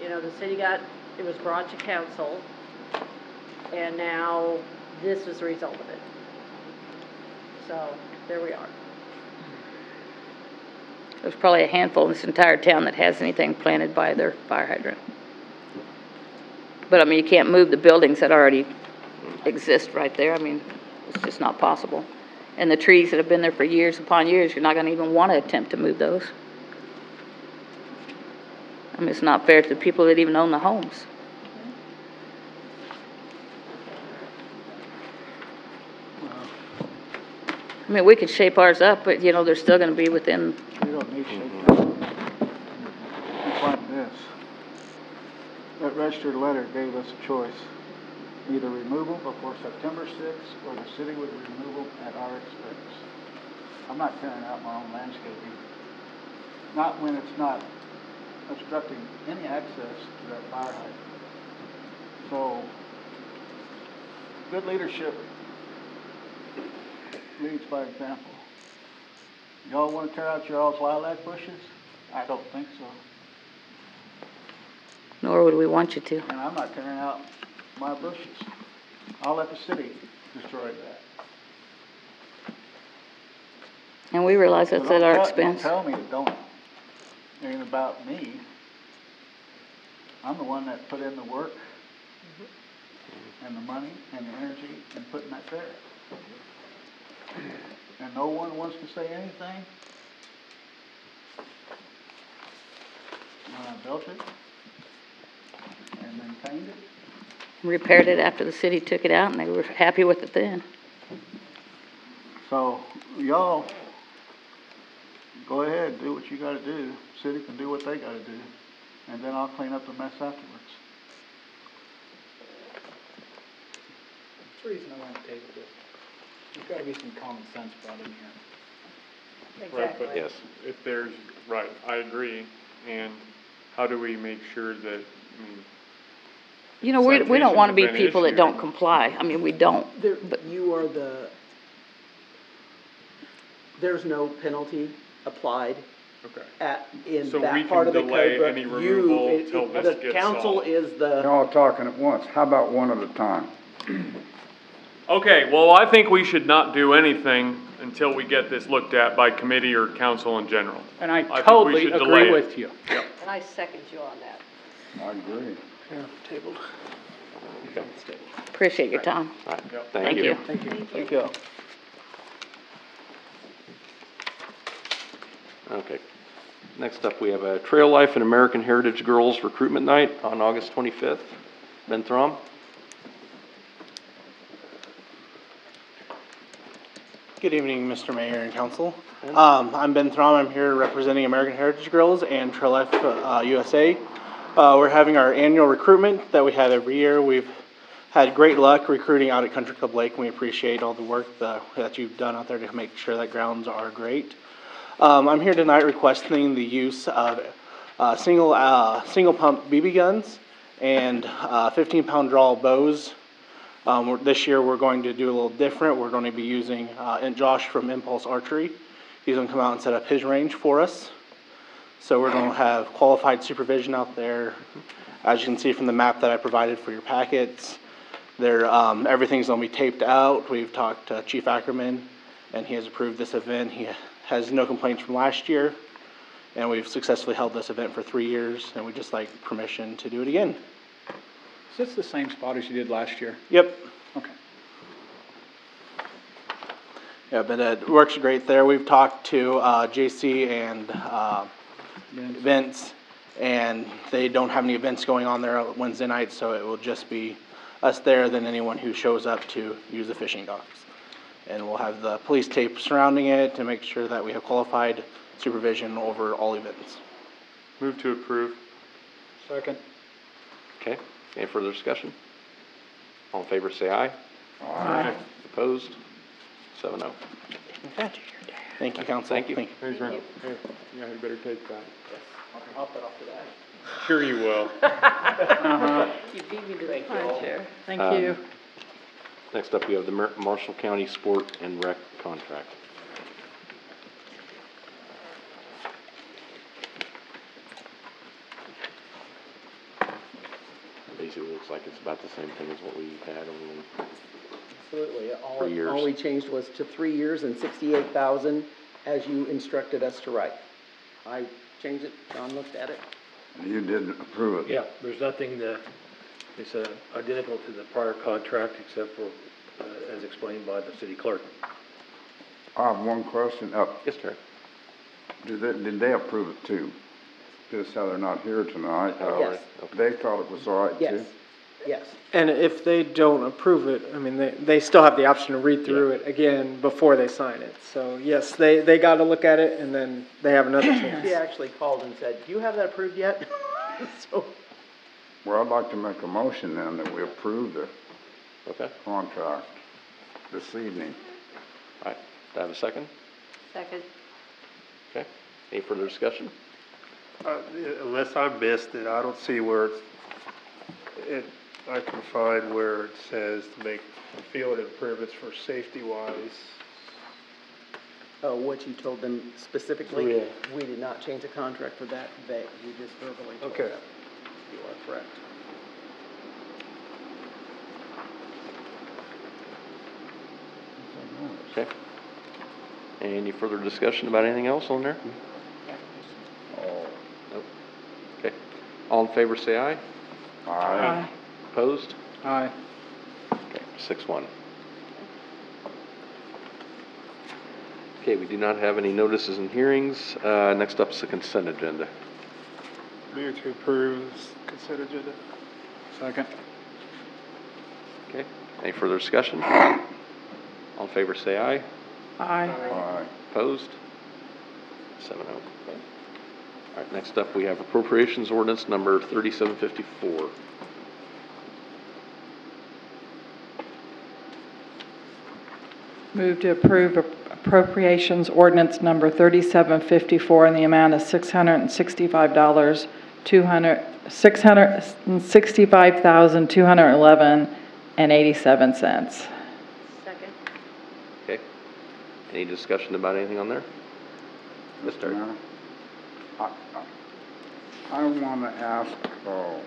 you know, the city got, it was brought to council, and now this is the result of it. So, there we are. there's probably a handful in this entire town that has anything planted by their fire hydrant. But I mean, you can't move the buildings that already exist right there. I mean, it's just not possible. And the trees that have been there for years upon years, you're not gonna even wanna attempt to move those. I mean, it's not fair to the people that even own the homes. I mean, we could shape ours up, but, you know, they're still gonna be within, We don't need shade mm-hmm down. It's like this. That registered letter gave us a choice. Either removal before September sixth, or the city would remove them at our expense. I'm not tearing out my own landscaping. Not when it's not obstructing any access to that fire hydrant. So, good leadership leads by example. Y'all wanna tear out your all's lilac bushes? I don't think so. Nor would we want you to. And I'm not tearing out my bushes. I'll let the city destroy that. And we realize So that's don't at our tell- expense. Don't tell me it don't, ain't about me. I'm the one that put in the work mm-hmm. and the money and the energy in putting that there. And no one wants to say anything? When I built it and maintained it? Repaired it after the city took it out, and they were happy with it then. So, y'all, go ahead, do what you gotta do, city can do what they gotta do, and then I'll clean up the mess afterwards. That's the reason I wanna table this. There's gotta be some common sense brought in here. Right, but Yes. if there's, right, I agree, and how do we make sure that, I mean, You know, we, we don't wanna be been people that don't comply. I mean, we don't. There, But- you are the, there's no penalty applied okay. at, in So we that can part of the delay code, but any you, removal it- till it- this the gets council solved. is the, Y'all talking at once. How about one at a time? Okay, well, I think we should not do anything until we get this looked at by committee or council in general. And I think we totally should delay agree it. with you. And I second you on that. I agree. Yeah, tabled. Appreciate your time. All right, Yep. thank you. Thank you. Thank you. Okay. Next up, we have a Trail Life and American Heritage Girls Recruitment Night on August 25th. Ben Throm? Good evening, Mr. Mayor and Council. Um, I'm Ben Throm. I'm here representing American Heritage Girls and Trail Life uh, USA. Uh, we're having our annual recruitment that we have every year. We've had great luck recruiting out at Country Club Lake, we appreciate all the work the, that you've done out there to make sure that grounds are great. Um, I'm here tonight requesting the use of uh, single uh, single pump BB guns and uh, 15 pound draw bows um, this year, we're going to do a little different. We're going to be using, uh, Josh from Impulse Archery, he's going to come out and set up his range for us. So we're going to have qualified supervision out there. As you can see from the map that I provided for your packets, there, um, everything's going to be taped out. We've talked to Chief Ackerman, and he has approved this event. He has no complaints from last year, and we've successfully held this event for three years, and we'd just like permission to do it again. Is this the same spot as you did last year? Yep. Okay. Yeah, but it works great there. We've talked to uh, JC and uh, Vince, and they don't have any events going on there Wednesday night, so it will just be us there than anyone who shows up to use the fishing docks. And we'll have the police tape surrounding it to make sure that we have qualified supervision over all events. Move to approve. Second. Okay, any further discussion? All in favor, say aye. Aye. Opposed? Seven oh. Okay. Thank you, council. Thank you. Thanks, Randy. Hey, Yeah, you better take that. Yes. I'll put off to that. Sure you will. You beat me to the punch here. Thank Um, you. Next up, we have the Mar- Marshall County Sport and Rec contract. Basically, looks like it's about the same thing as what we had only Absolutely. All, For years. all we changed was to three years and sixty-eight thousand, as you instructed us to write. I changed it, John looked at it. You didn't approve it. Yeah, there's nothing that, it's uh, identical to the prior contract except for, uh, as explained by the city clerk. I have one question. Uh, Yes, sir. did they, did they approve it too? Just how they're not here tonight. uh, Yes. They thought it was all right too? Yes, yes. And if they don't approve it, I mean, they, they still have the option to read through it again before they sign it. So yes, they, they gotta look at it and then they have another chance. He actually called and said, do you have that approved yet? So, Well, I'd like to make a motion then that we approve the Okay, contract this evening. all right. Do I have a second? Second. Okay. Any further discussion? Uh, Unless I missed it, I don't see where it's, it, I can find where it says to make field improvements for safety wise. uh, what you told them specifically, Yeah. we did not change the contract for that, they, we just verbally told Okay. them. You are correct. Okay. Any further discussion about anything else on there? Oh, Nope. Okay. All in favor, say aye. aye. Opposed? Aye. Okay, six one. Okay, we do not have any notices and hearings. Uh, next up is the consent agenda. Move to approve consent agenda. Second. Okay, any further discussion? All in favor, say aye. Aye. Aye. Opposed? Seven oh. All right, next up, we have appropriations ordinance number thirty-seven fifty-four. Move to approve appropriations ordinance number 3754 in the amount of $665, 200, $665,211 and 87 cents. Second. Okay? Any discussion about anything on there? Mr. Mayor, I, I, I wanna ask, uh,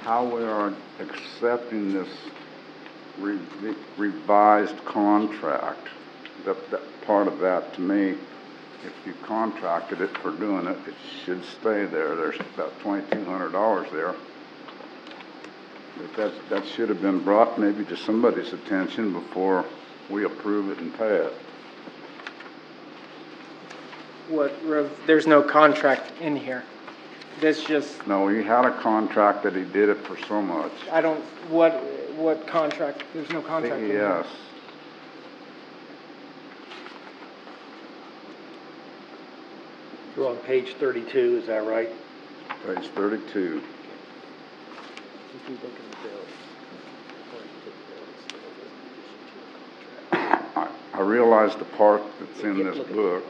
how we are accepting this revi- revised contract. That, that, part of that to me, if you contracted it for doing it, it should stay there. There's about twenty-two hundred dollars there. But that, that should have been brought maybe to somebody's attention before we approve it and pay it. What, rev- there's no contract in here. This just, No, he had a contract that he did it for so much. I don't, what, what contract, there's no contract in here. Yes. You're on page thirty-two, is that right? Page thirty-two. If you look at the bill. I, I realize the part that's in this book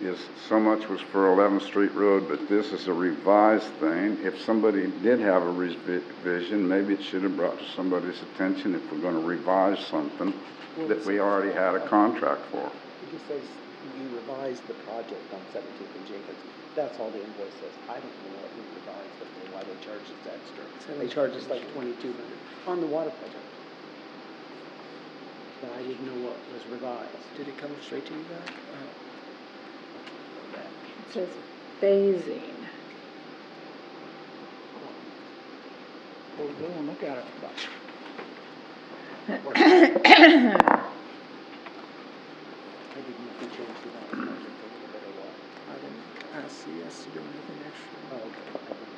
is so much was for Eleventh Street Road, but this is a revised thing. If somebody did have a revision, maybe it should have brought to somebody's attention if we're gonna revise something that we already had a contract for. It just says you revised the project on Seventeenth and Jacobs. That's all the invoice says. I don't know what we revised it for, why they charge us extra. They charge us like twenty-two hundred on the water project. But I didn't know what was revised. Did it come straight to you guys? Uh, It says phasing. Well, go and look at it. I didn't know if we changed the water project a little bit or what. I didn't ask CS to do anything extra. Oh, okay. I didn't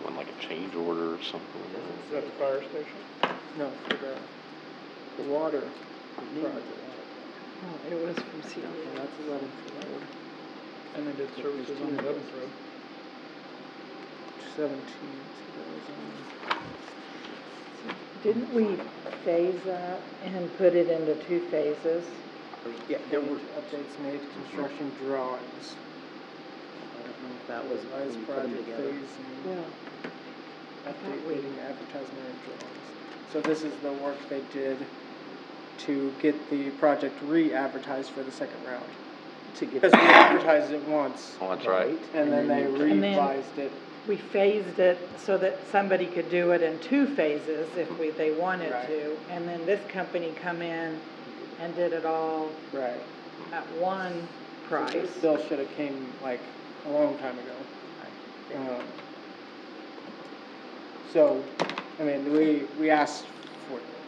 know. One like a change order or something. Is that the fire station? No, for the, the water Name of project. The water Oh, it was from CEA. Yeah, that's Eleventh Road. And they did services on Eleventh Road. Seventeen, two thousand. Didn't we phase that and put it into two phases? Yeah, there were, Updates made, to construction drawings. I don't know if that was when Revised you put them project together. phasing. Yeah. Update bidding advertisement and drawings. So this is the work they did to get the project re-advertised for the second round. To get. Because we advertised it once, Oh, that's right. and then they And then- revised it. We phased it so that somebody could do it in two phases if we, they wanted Right. to. And then this company come in and did it all Right. at one price. Still should have came like a long time ago. Um, So, I mean, we, we asked for,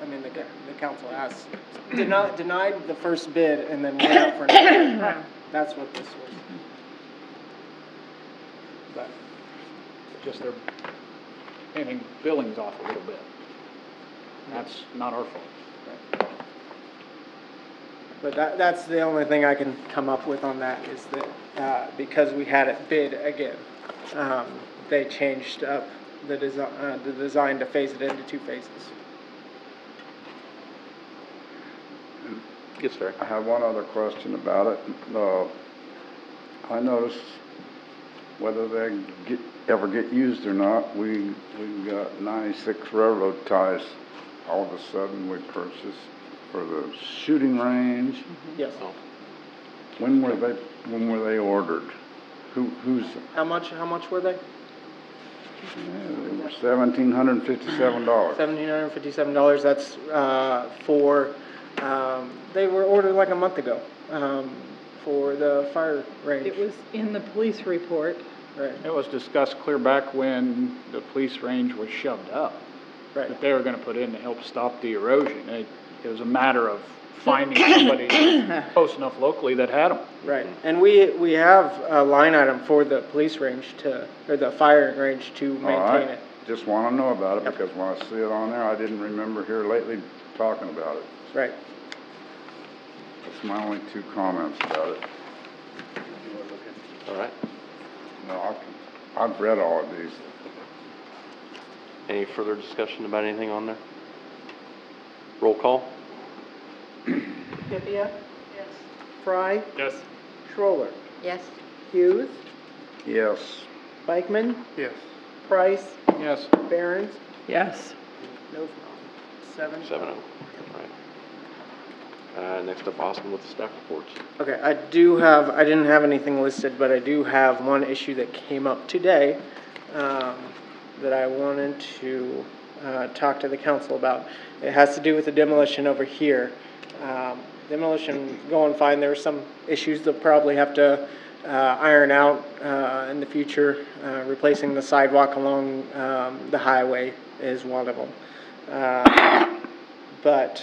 I mean, the, the council asked, denied, denied the first bid and then went out for another. That's what this was. But just their handing billings off a little bit. That's not our fault. But that, that's the only thing I can come up with on that is that, uh, because we had it bid again, um, they changed up the design, uh, the design to phase it into two phases. Yes, sir. I have one other question about it. Uh, I noticed whether they get, ever get used or not, we, we've got ninety-six railroad ties all of a sudden we purchased for the shooting range. Yes. Oh. When were they, when were they ordered? Who, who's, How much, how much were they? they were seventeen hundred and fifty-seven dollars. Seventeen hundred and fifty-seven dollars, that's, uh, for, um, they were ordered like a month ago, um, for the fire range. It was in the police report. Right, It was discussed clear back when the police range was shoved up, right. that they were gonna put in to help stop the erosion. It, it was a matter of finding somebody close enough locally that had them. Right, and we, we have a line item for the police range to, or the fire range to All right, maintain it. just wanna know about it Yep. because when I see it on there, I didn't remember here lately talking about it. Right. That's my only two comments about it. All right. No, I can, I've read all of these. Any further discussion about anything on there? Roll call? Pipia? Yes. Fry? Yes. Schroller? Yes. Hughes? Yes. Beichman? Yes. Price? Yes. Barron's? Yes. No. Seven? Seven oh. Right. Uh, next up, Austin with the staff reports. Okay, I do have, I didn't have anything listed, but I do have one issue that came up today, um, that I wanted to uh, talk to the council about. It has to do with the demolition over here. Um, demolition going fine, there are some issues they'll probably have to, uh, iron out, uh, in the future. Uh, replacing the sidewalk along, um, the highway is one of them. But,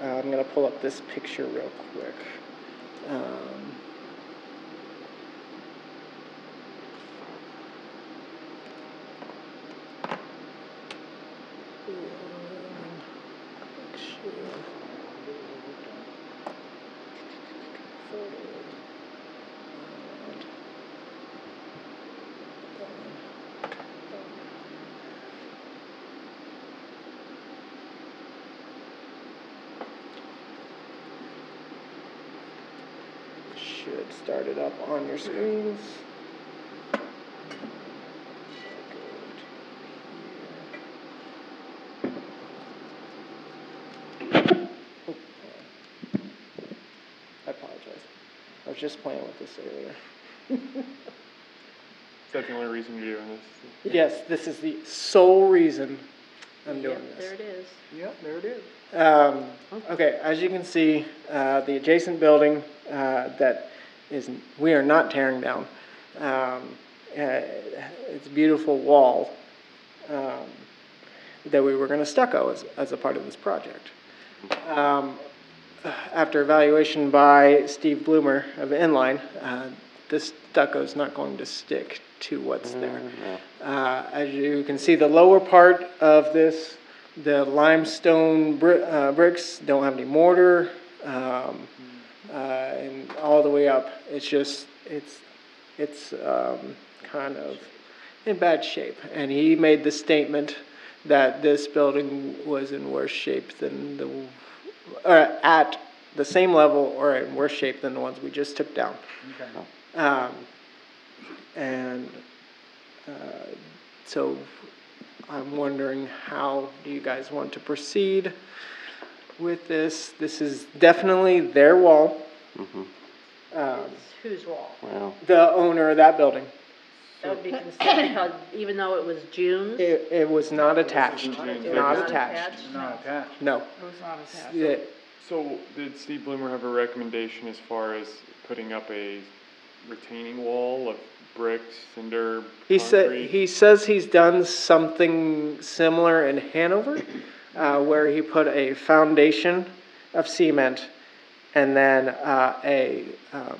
uh, I'm gonna pull up this picture real quick. Um, Should start it up on your screens. I apologize. I was just playing with this earlier. Is that the only reason you're doing this? Yes, this is the sole reason I'm doing Yep, this. there it is. Yep, there it is. Um, okay, as you can see, uh, the adjacent building, uh, that is, we are not tearing down. Um, uh, it's a beautiful wall, um, that we were gonna stucco as, as a part of this project. Um, after evaluation by Steve Bloomer of Inline, uh, this stucco is not going to stick to what's there. Uh, as you can see, the lower part of this, the limestone bri- uh, bricks don't have any mortar, um, uh, and all the way up, it's just, it's, it's, um, kind of in bad shape. And he made the statement that this building was in worse shape than the, or at the same level or in worse shape than the ones we just took down. Okay. Um, and, uh, so I'm wondering how do you guys want to proceed with this? This is definitely their wall. Mhm. Um, Whose wall? Well, the owner of that building. That would be considered, because even though it was June. It, it was not attached, It was not not attached, Not attached. no. It was not attached. Yeah, So did Steve Bloomer have a recommendation as far as putting up a retaining wall of bricks, cinder, He said, concrete? he says he's done something similar in Hanover, uh, where he put a foundation of cement and then, uh, a, um,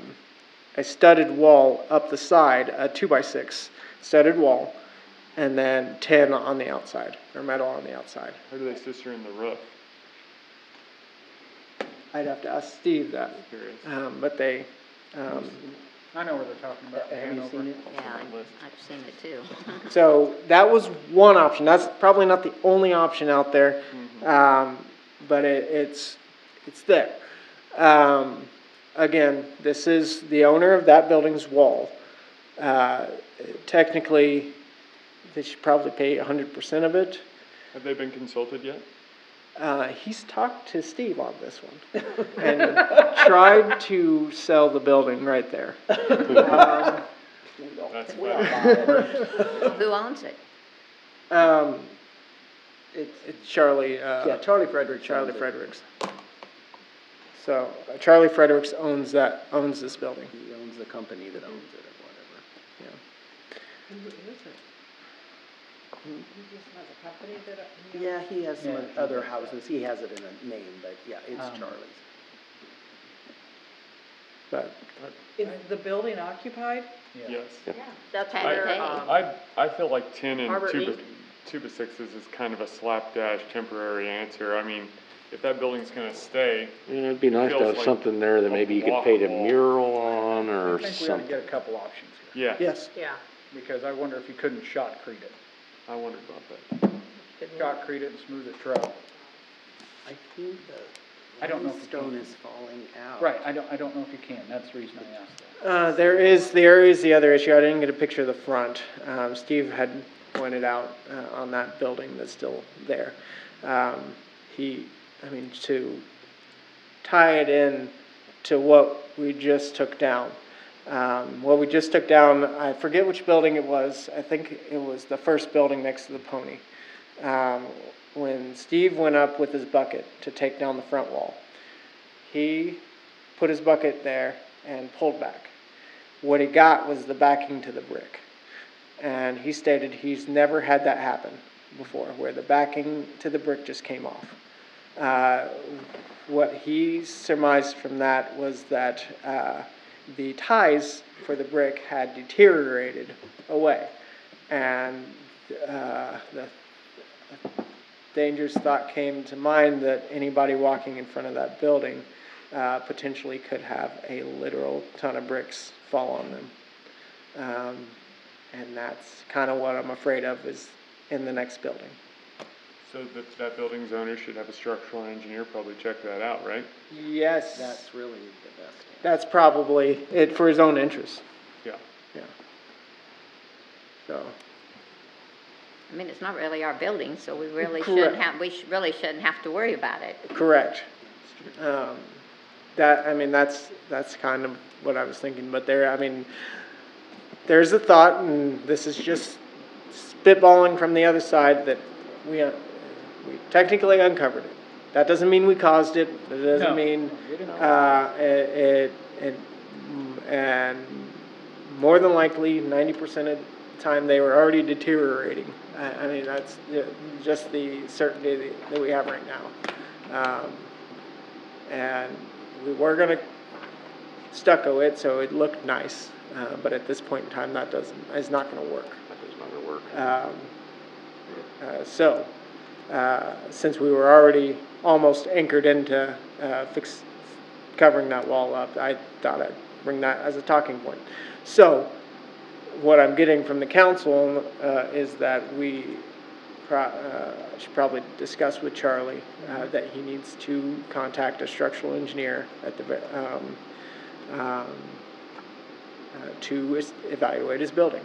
a studded wall up the side, a two by six studded wall, and then tin on the outside, or metal on the outside. How do they sister in the roof? I'd have to ask Steve that, um, but they, um, I know what they're talking about. Have you seen it? Yeah, I- I've seen it too. So that was one option. That's probably not the only option out there, um, but it, it's it's there. Um, again, this is the owner of that building's wall. Uh, technically, they should probably pay hundred percent of it. Have they been consulted yet? Uh, he's talked to Steve on this one and tried to sell the building right there. Um, That's We better. Who owns it? um, it's, it's Charlie. Uh, Yeah, Charlie Fredericks. Charlie. Fredericks. So uh, Charlie Fredericks owns that, owns this building. He owns the company that owns it or whatever. Yeah, he has some Yeah. other houses. He has it in a name, but yeah, it's Um, Charlie's. But Is the building occupied? Yes. That's Pay, where, pay. um, I, I feel like ten and Harbor two, Inc. by- two by sixes is kind of a slapdash temporary answer. I mean, if that building's gonna stay, you know, it'd be nice to Feels have like something there that a maybe you could paint a block mural on or I think we ought to something. get a couple options here, yeah, yes, yeah. because I wonder if you couldn't shotcrete it. I wondered about that. couldn't- Shotcrete it and smooth it throughout. I think the I don't know if you stone can. is falling out. Right, I don't, I don't know if you can, that's the reason I asked that. uh, there is, there is the other issue. I didn't get a picture of the front. Um, Steve had pointed out, uh, on that building that's still there. Um, he, I mean, to tie it in to what we just took down. Um, what we just took down, I forget which building it was. I think it was the first building next to the pony. um, when Steve went up with his bucket to take down the front wall, he put his bucket there and pulled back. What he got was the backing to the brick. And he stated he's never had that happen before, where the backing to the brick just came off. Uh, what he surmised from that was that uh, the ties for the brick had deteriorated away. And uh, the dangerous thought came to mind that anybody walking in front of that building uh, potentially could have a literal ton of bricks fall on them. Um, and that's kind of what I'm afraid of is in the next building. So that, that building's owner should have a structural engineer probably check that out, right? Yes. That's really the best. That's probably it for his own interest. Yeah. Yeah. So, I mean, it's not really our building, so we really shouldn't have, we sh- really shouldn't have to worry about it. correct. Um, that, I mean, that's, that's kind of what I was thinking, but there, I mean, there's a thought, and this is just spitballing from the other side, that we, we technically uncovered it. That doesn't mean we caused it, that doesn't mean, uh, it, it, it- and more than likely, ninety percent of the time, they were already deteriorating. I, I mean, that's just the certainty that- that we have right now. Um, and we were gonna stucco it, so it looked nice, uh, but at this point in time, that doesn't, is not gonna work. That is not gonna work. Um, uh, So, since we were already almost anchored into uh, fix, covering that wall up, I thought I'd bring that as a talking point. So, what I'm getting from the council uh, is that we pro- uh, should probably discuss with Charlie uh, that he needs to contact a structural engineer at the, um, um, uh, to evaluate his building.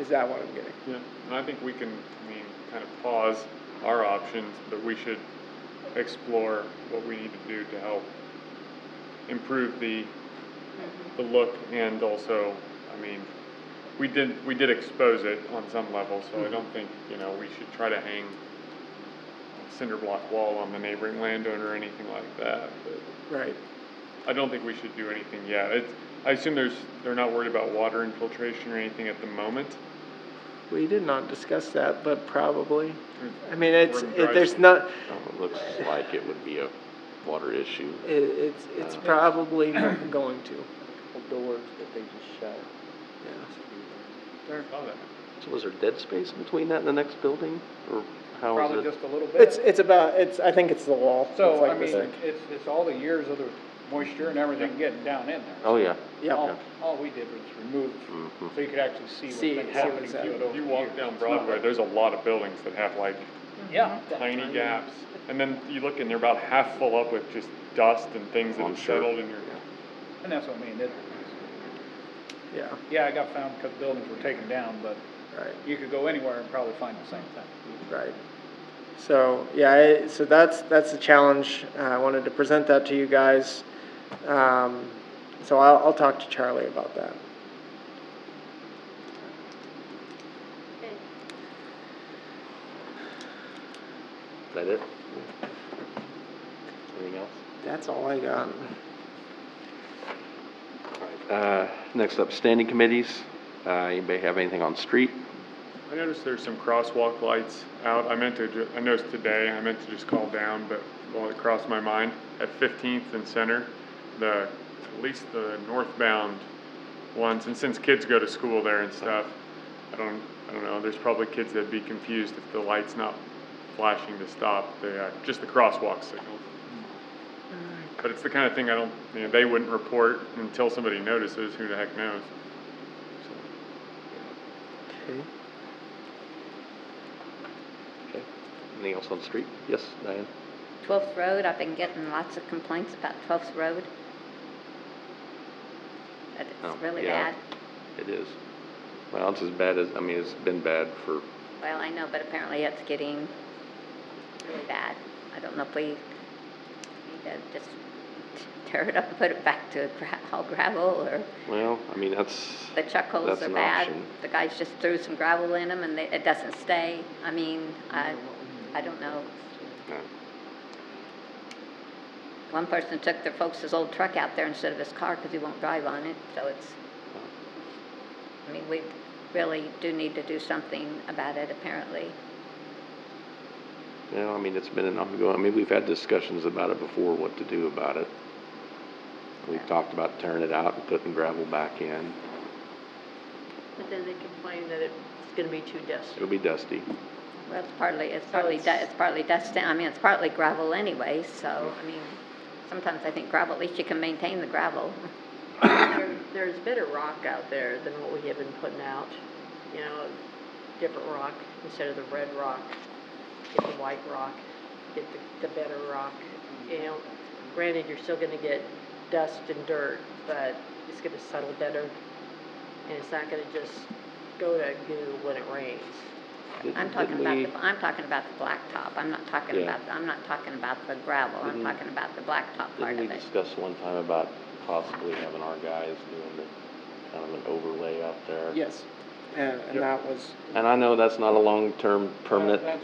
Is that what I'm getting? Yeah, and I think we can, I mean, kind of pause our options, but we should explore what we need to do to help improve the, the mm-hmm. look and also, I mean, we did, we did expose it on some level, so I mm-hmm. don't think, you know, we should try to hang a cinder block wall on the neighboring landowner or anything like that, but Right. I don't think we should do anything yet. It's, I assume there's, they're not worried about water infiltration or anything at the moment. We did not discuss that, but probably. I mean, it's, it, there's not, Oh, It looks like it would be a water issue. it, it's, it's Uh, probably not going to. Couple doors that they just shut. There, saw that. So was there dead space between that and the next building, or how is Probably it? just a little bit. It's, it's about, it's, I think it's the wall. It's So, like I mean, it's, it's all the years of the moisture and everything getting down in there. Oh, yeah. Yeah. All, all we did was remove, Mhm. so you could actually see what's See- been see happening what's to it happening. over If you walk years. down It's not Broadway, like- there's a lot of buildings that have like Yeah. tiny gaps. And then you look and they're about half full up with just dust and things that I'm have sure. settled in your. And that's what I mean, it, Yeah, yeah, I got found because buildings were taken down, but right, you could go anywhere and probably find the same thing. right. So, yeah, I- so that's, that's the challenge. Uh, I wanted to present that to you guys. Um, so I'll, I'll talk to Charlie about that. Is that it? Anything else? That's all I got. Uh, next up, standing committees. Uh, anybody have anything on street? I noticed there's some crosswalk lights out. I meant to, I noticed today, I meant to just call down, but well, it crossed my mind. At Fifteenth and Center, the, at least the northbound ones, and since kids go to school there and stuff, I don't, I don't know, there's probably kids that'd be confused if the light's not flashing to stop, the, uh, just the crosswalk signal. But it's the kind of thing I don't, you know, they wouldn't report until somebody notices, who the heck knows? So. Okay. Okay. Anything else on the street? Yes, Diane? Twelfth Road, I've been getting lots of complaints about Twelfth Road. It's really yeah. bad. It is. Well, it's as bad as, I mean, it's been bad for, Well, I know, but apparently it's getting really bad. I don't know if we need to just tear it up and put it back to gra- all gravel, or Well, I mean, that's, the chuck holes That's are an bad? option. The guys just threw some gravel in them and they, it doesn't stay. I mean, I, I don't know. uh, One person took their folks' old truck out there instead of his car because he won't drive on it, so it's, I mean, we really do need to do something about it, apparently. you know, I mean, it's been an ongoing, I mean, we've had discussions about it before, what to do about it. We've talked about tearing it out and putting gravel back in. But then they complain that it's gonna be too dusty. It'll be dusty. Well, it's partly, it's So partly, du- it's- it's partly dust, I mean, it's partly gravel anyway, so, I mean, sometimes I think gravel, at least you can maintain the gravel. There, there's better rock out there than what we have been putting out, you know, different rock instead of the red rock. Get the white rock, get the, the better rock, you know. Granted, you're still gonna get dust and dirt, but it's gonna settle better. And it's not gonna just go to goo when it rains. I'm talking Didn't about, we- the I'm talking about the blacktop, I'm not talking Yeah. about, I'm not talking about the gravel, I'm Didn't- talking about the blacktop part Didn't of we it. discuss one time about possibly having our guys doing the, kind of an overlay out there? Yes, and, and that was, And I know that's not a long-term permanent That's-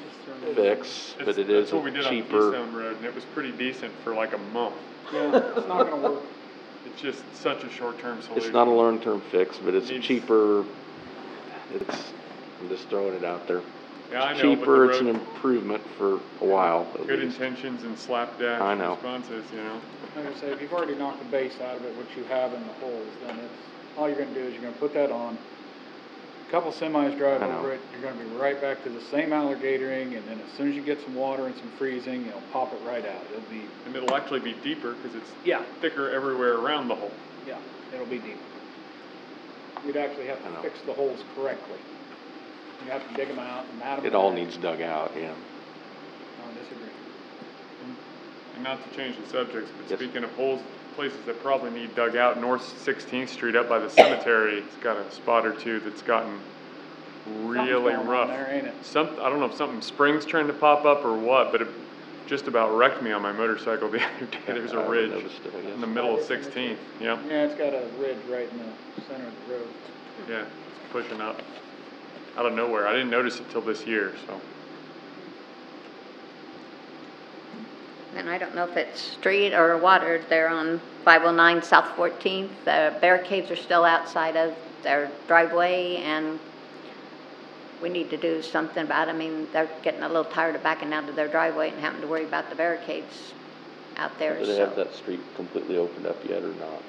fix, but It's- it is That's what we did on cheaper. Keystone Road, and it was pretty decent for like a month. Yeah, it's not gonna work. It's just such a short-term solution. It's not a long-term fix, but it's a Needs- cheaper, it's, I'm just throwing it out there. Yeah, I It's know, but the Cheaper, it's an road- improvement for a while, at Good least. intentions and slapdash I know. responses, you know? Like I say, if you've already knocked the base out of it, which you have in the holes, then it's, all you're gonna do is you're gonna put that on. A Couple semis drive I know. over it, you're gonna be right back to the same alligatoring, and then as soon as you get some water and some freezing, it'll pop it right out. It'll be, And it'll actually be deeper, cause it's Yeah. thicker everywhere around the hole. yeah, it'll be deep. You'd actually have I know. to fix the holes correctly. You have to dig them out and mat them. It all back. needs dug out, yeah. I disagree. And not to change the subjects, but Yes. speaking of holes, places that probably need dug out, North Sixteenth Street up by the cemetery, it's got a spot or two that's gotten really Something's going on rough. there, ain't it? Some, I don't know if something, spring's trying to pop up or what, but it just about wrecked me on my motorcycle the other day. There's I a ridge noticed it, I in the middle of Sixteenth, yep, Yeah, it's got a ridge right in the center of the road. yeah, it's pushing up. Out of nowhere, I didn't notice it till this year, so. And I don't know if it's street or water, they're on 509 South 14th. The barricades are still outside of their driveway, and we need to do something about, it. I mean, they're getting a little tired of backing out of their driveway and having to worry about the barricades out there, Do they have so. that street completely opened up yet or not?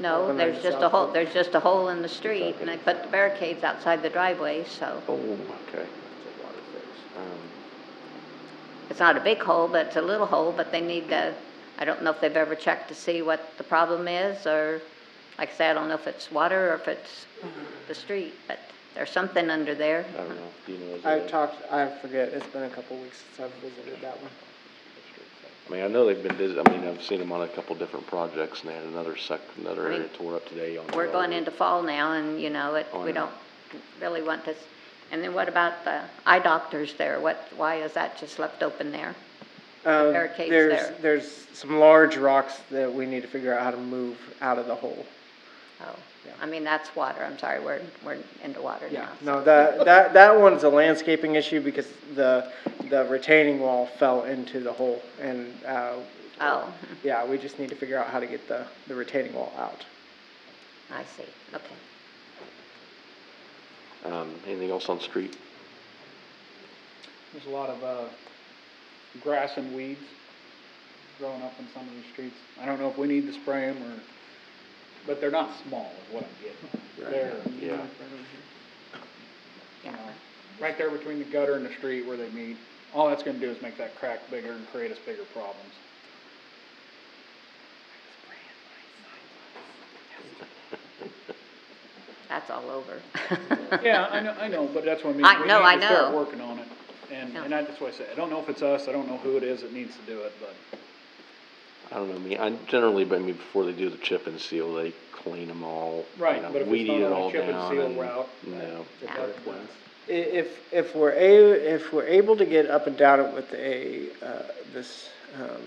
No, 509 there's just a South hole, 14th. there's just a hole in the street, and they put the barricades outside the driveway, so. Oh, okay. It's a water fix. Um, It's not a big hole, but it's a little hole, but they need to, I don't know if they've ever checked to see what the problem is, or, like I say, I don't know if it's water or if it's the street, but there's something under there. I don't know, do you know? is I've it- talked, I forget, it's been a couple weeks since I've visited that one. I mean, I know they've been busy, I mean, I've seen them on a couple different projects, and they had another sec, another I mean, area tore up today on. the We're going road. into fall now, and, you know, it, Oh, we know. don't really want this. And then what about the eye doctors there? What, why is that just left open there? Um, barricades there's, there. there's some large rocks that we need to figure out how to move out of the hole. Oh, Yeah. I mean, that's water, I'm sorry, we're, we're into water now. No, that, that, that one's a landscaping issue because the, the retaining wall fell into the hole and, uh, Oh, yeah, we just need to figure out how to get the, the retaining wall out. I see, okay. Um, anything else on street? There's a lot of, uh, grass and weeds growing up in some of these streets. I don't know if we need to spray them or, but they're not small is what I'm getting. They're, Yeah. you know, right there between the gutter and the street where they meet. All that's gonna do is make that crack bigger and create us bigger problems. That's all over. Yeah, I know, I know, but that's what I mean. I We know, need I to start know. working on it. And, Yeah. and that's what I say, I don't know if it's us, I don't know who it is that needs to do it, but I don't know, I mean, I generally, but I mean, before they do the chip and seal, they clean them all. Right, you know, but if it's weed not eat it on a all chip and down seal and- route, No. it doesn't work. If, if we're a, if we're able to get up and down it with a, uh, this, um,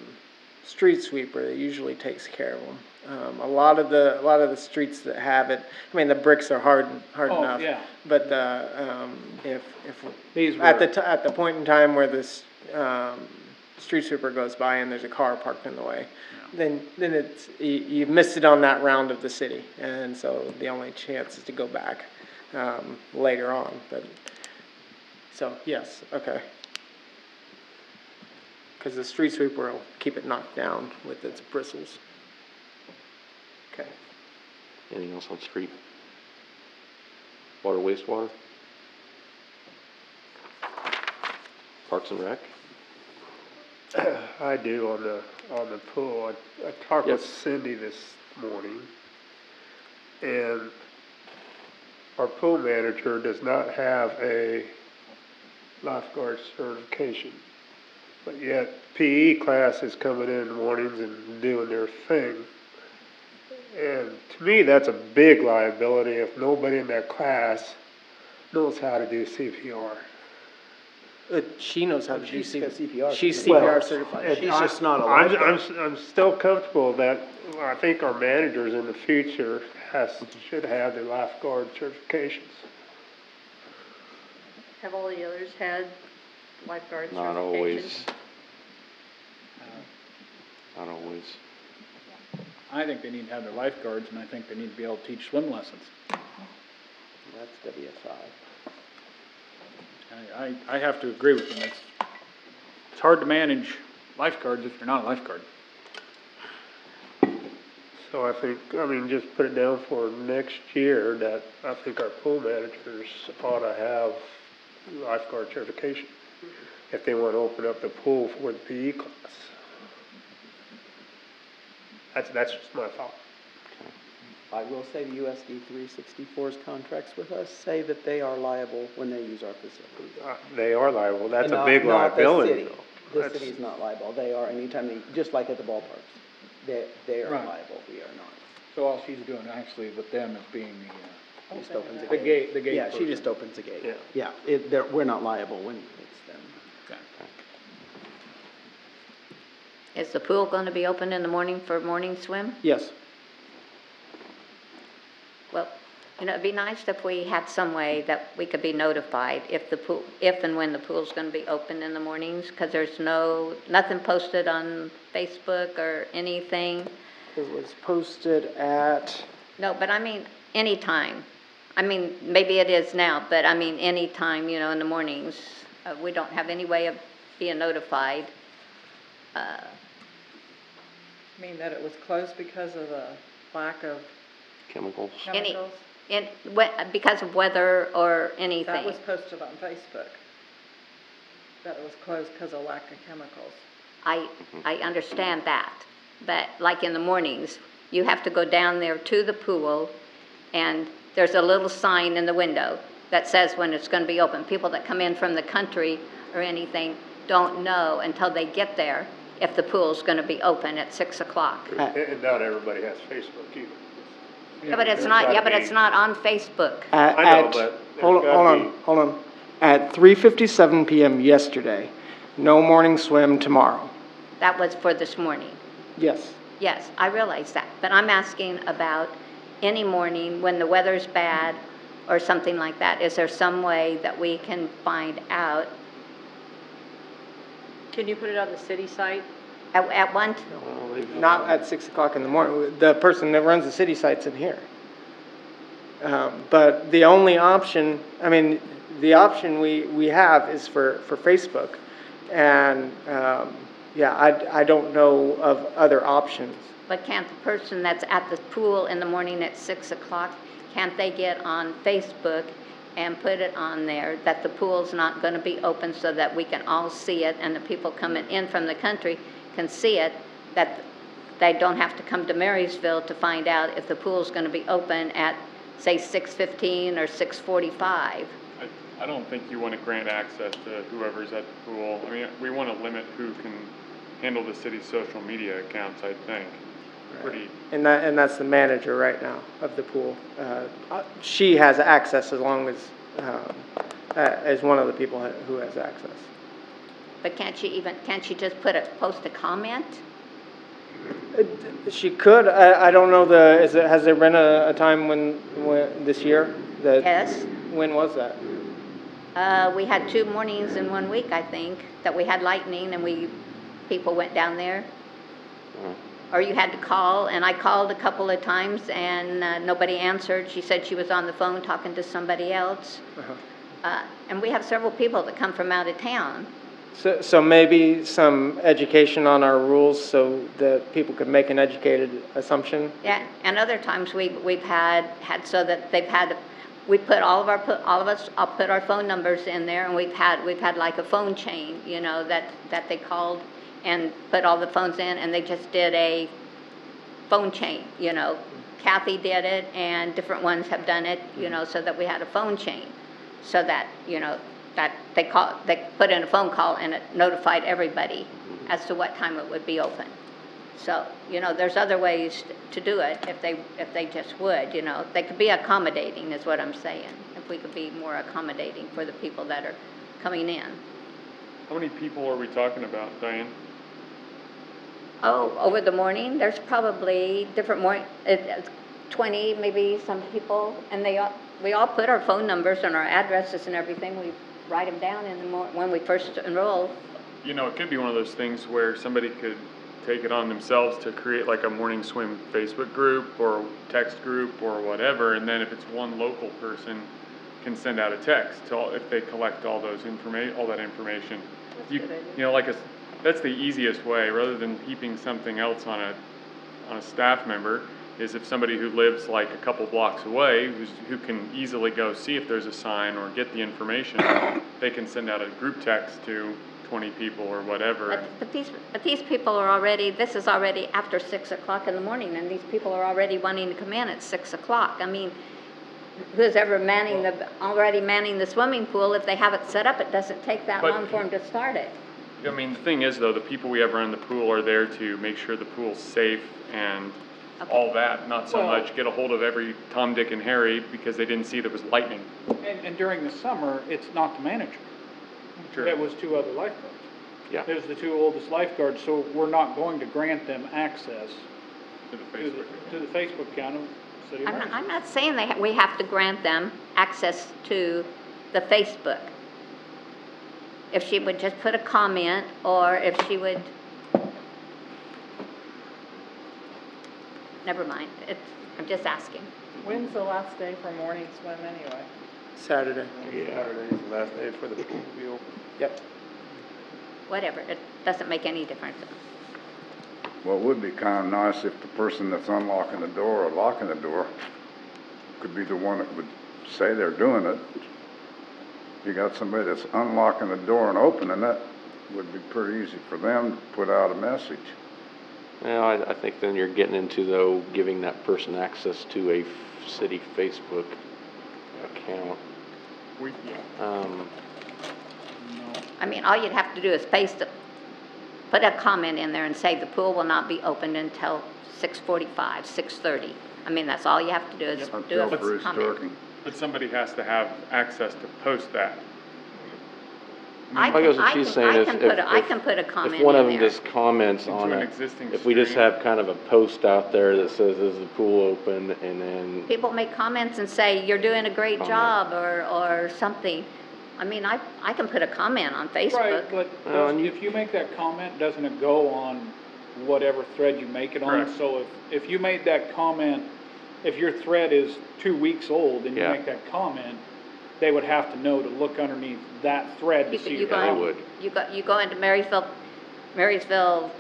street sweeper that usually takes care of them. Um, a lot of the, a lot of the streets that have it, I mean, the bricks are hard, hard Oh, enough. yeah. But the, um, if, if, These at the, were- ti- at the point in time where this, um, street sweeper goes by and there's a car parked in the way, then, then it's, you, you missed it on that round of the city. And so the only chance is to go back, um, later on, but, so, yes, okay. Cause the street sweeper will keep it knocked down with its bristles. Okay. Anything else on street? Water, wastewater? Parks and Rec? I do on the, on the pool. I, I talked with Cindy this morning. And our pool manager does not have a lifeguard certification. But yet PE class is coming in in mornings and doing their thing. And to me, that's a big liability if nobody in that class knows how to do CPR. Uh, she knows how to do She's C- got CPR. She's Well, CPR certified. and She's I- just not a I'm. I'm, s- I'm still comfortable that, I think our managers in the future has, should have their lifeguard certifications. Have all the others had lifeguard certifications? Not always. Not always. I think they need to have their lifeguards, and I think they need to be able to teach swim lessons. That's WSI. I, I, have to agree with them, it's, it's hard to manage lifeguards if you're not a lifeguard. So I think, I mean, just put it down for next year that I think our pool managers ought to have lifeguard certification if they want to open up the pool for the PE class. That's, that's just my thought. I will say the USD 364's contracts with us say that they are liable when they use our facilities. Uh, They are liable, that's And a not- big not the liability city. though. The That's- city's not liable, they are anytime they, just like at the ballparks. They, they are Right. liable, we are not. So all she's doing actually with them is being the, She just opens a uh, the gate. gate, the gate Yeah, she person. just opens a gate. Yeah. Yeah, it, they're, we're not liable when it's them. Okay. Is the pool gonna be open in the morning for morning swim? Yes. Well, you know, it'd be nice if we had some way that we could be notified if the pool, if and when the pool's gonna be open in the mornings, because there's no, nothing posted on Facebook or anything. It was posted at, No, but I mean, anytime. I mean, maybe it is now, but I mean, anytime, you know, in the mornings. Uh, we don't have any way of being notified. Uh, I mean that it was closed because of the lack of Chemicals? Any- chemicals? in, we- because of weather or anything? That anything. was posted on Facebook. That it was closed because of lack of chemicals. I, I understand that, but like in the mornings, you have to go down there to the pool, and there's a little sign in the window that says when it's gonna be open. People that come in from the country or anything don't know until they get there if the pool's gonna be open at six o'clock. And and not everybody has Facebook either. Yeah, but it's not, yeah, but it's not on Facebook. at, I know, at- but there's hold on, gotta hold on, be- hold on. At three fifty-seven PM yesterday, no morning swim tomorrow. That was for this morning. Yes. Yes, I realize that, but I'm asking about any morning when the weather's bad or something like that. Is there some way that we can find out? Can you put it on the city site? At, at one, Not at six o'clock in the morning. The person that runs the city site's in here. Um, but the only option, I mean, the option we, we have is for, for Facebook. And, um, yeah, I, I don't know of other options. but can't the person that's at the pool in the morning at six o'clock, can't they get on Facebook and put it on there that the pool's not gonna be open so that we can all see it and the people coming in from the country can see it, that they don't have to come to Marysville to find out if the pool's gonna be open at, say, six fifteen or six forty-five? I, I don't think you want to grant access to whoever's at the pool. I mean, we want to limit who can handle the city's social media accounts, I think. Pretty, And that, and that's the manager right now of the pool. Uh, uh, She has access as long as, um, uh, as one of the people who has access. But can't she even, can't she just put a, post a comment? She could, I, I don't know the, is it, has there been a, a time when, when, this year? that Yes. When was that? Uh, we had two mornings in one week, I think, that we had lightning and we, people went down there. Or you had to call, and I called a couple of times and uh, nobody answered. She said she was on the phone talking to somebody else. Uh-huh. Uh, and we have several people that come from out of town. So, so maybe some education on our rules so that people could make an educated assumption? Yeah, and other times we, we've had, had so that they've had, we put all of our, put all of us, I'll put our phone numbers in there, and we've had, we've had like a phone chain, you know, that, that they called and put all the phones in, and they just did a phone chain, you know. Kathy did it, and different ones have done it, you know, so that we had a phone chain. So that, you know, that they call, they put in a phone call and it notified everybody mm-hmm. as to what time it would be open. So, you know, there's other ways to do it if they, if they just would, you know. They could be accommodating is what I'm saying. If we could be more accommodating for the people that are coming in. How many people are we talking about, Diane? Oh, over the morning, there's probably different more, it, uh, it's twenty, maybe some people, and they all, we all put our phone numbers and our addresses and everything. We write them down in the mor, when we first enroll. You know, it could be one of those things where somebody could take it on themselves to create like a morning swim Facebook group or text group or whatever, and then if it's one local person, can send out a text to all, if they collect all those informa, all that information. You, you know, like a, that's the easiest way, rather than heaping something else on a, on a staff member, is if somebody who lives like a couple blocks away, who's, who can easily go see if there's a sign or get the information, they can send out a group text to twenty people or whatever. But, but these, but these people are already, this is already after six o'clock in the morning, and these people are already wanting to come in at six o'clock. I mean, who's ever manning the, already manning the swimming pool, if they have it set up, it doesn't take that But- long for them to start it. I mean, the thing is though, the people we have around the pool are there to make sure the pool's safe and all that, not so Well- much get a hold of every Tom, Dick and Harry because they didn't see there was lightning. And, and during the summer, it's not the manager. True. It was two other lifeguards. Yeah. It was the two oldest lifeguards, so we're not going to grant them access To the to Facebook. the, to the Facebook account of City of I'm not, Marysville. I'm not saying they, ha- we have to grant them access to the Facebook. If she would just put a comment, or if she would, never mind, it's, I'm just asking. When's the last day for morning swim anyway? Saturday. Saturday's the last day for the pool to be open. Yep. Whatever, it doesn't make any difference. Well, it would be kind of nice if the person that's unlocking the door or locking the door could be the one that would say they're doing it. You got somebody that's unlocking the door and opening it, would be pretty easy for them to put out a message. Well, I, I think then you're getting into though, giving that person access to a f- city Facebook account. We, Um, I mean, all you'd have to do is paste, the- put a comment in there and say the pool will not be opened until six forty-five, six thirty. I mean, that's all you have to do is do Until a Bruce comment. Durkee. but somebody has to have access to post that. I I guess can, what I she's can, saying I is can if- put, a- I if- can put a comment If one of them there. just comments Into on an a, existing if we just stream. have kind of a post out there that says, is the pool open, and then, People make comments and say, you're doing a great Comment. job, or, or something. I mean, I, I can put a comment on Right, Facebook. but Well, does- and you- if you make that comment, doesn't it go on whatever thread you make it on? Correct. So if, if you made that comment, if your thread is two weeks old and you Yeah. make that comment, they would have to know to look underneath that thread to You, see you go, they would. you go, you go into Marysville, Marysville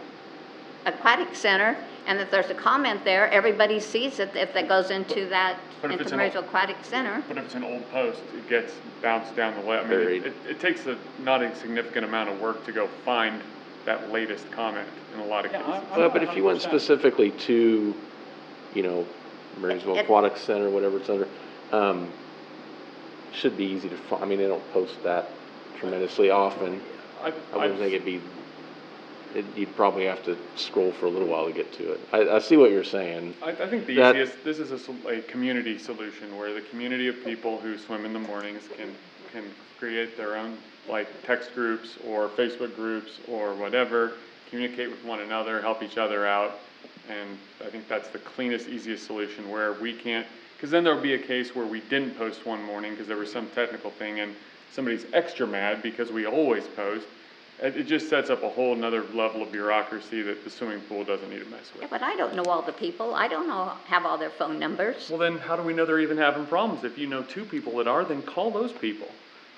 Aquatic Center, and if there's a comment there, everybody sees it if that goes into that, But if into it's an- Marysville Aquatic Center. But if it's an old post, it gets bounced down the web. I mean, Buried. it, it, it takes a not insignificant amount of work to go find that latest comment in a lot of Yeah, cases. I- I'm well, not but if you went 100%. specifically to, you know, Marysville It- Aquatic Center, whatever it's under, um, should be easy to find, I mean, they don't post that tremendously often. I, I wouldn't think it'd be, it, you'd probably have to scroll for a little while to get to it. I, I see what you're saying. I, I think the That- easiest, this is a, sol- a community solution where the community of people who swim in the mornings can, can create their own, like, text groups or Facebook groups or whatever, communicate with one another, help each other out. And I think that's the cleanest, easiest solution where we can't, because then there'll be a case where we didn't post one morning because there was some technical thing and somebody's extra mad because we always post. It, just sets up a whole nother level of bureaucracy that the swimming pool doesn't need to mess with. Yeah, but I don't know all the people. I don't know, have all their phone numbers. Well, then how do we know they're even having problems? If you know two people that are, then call those people.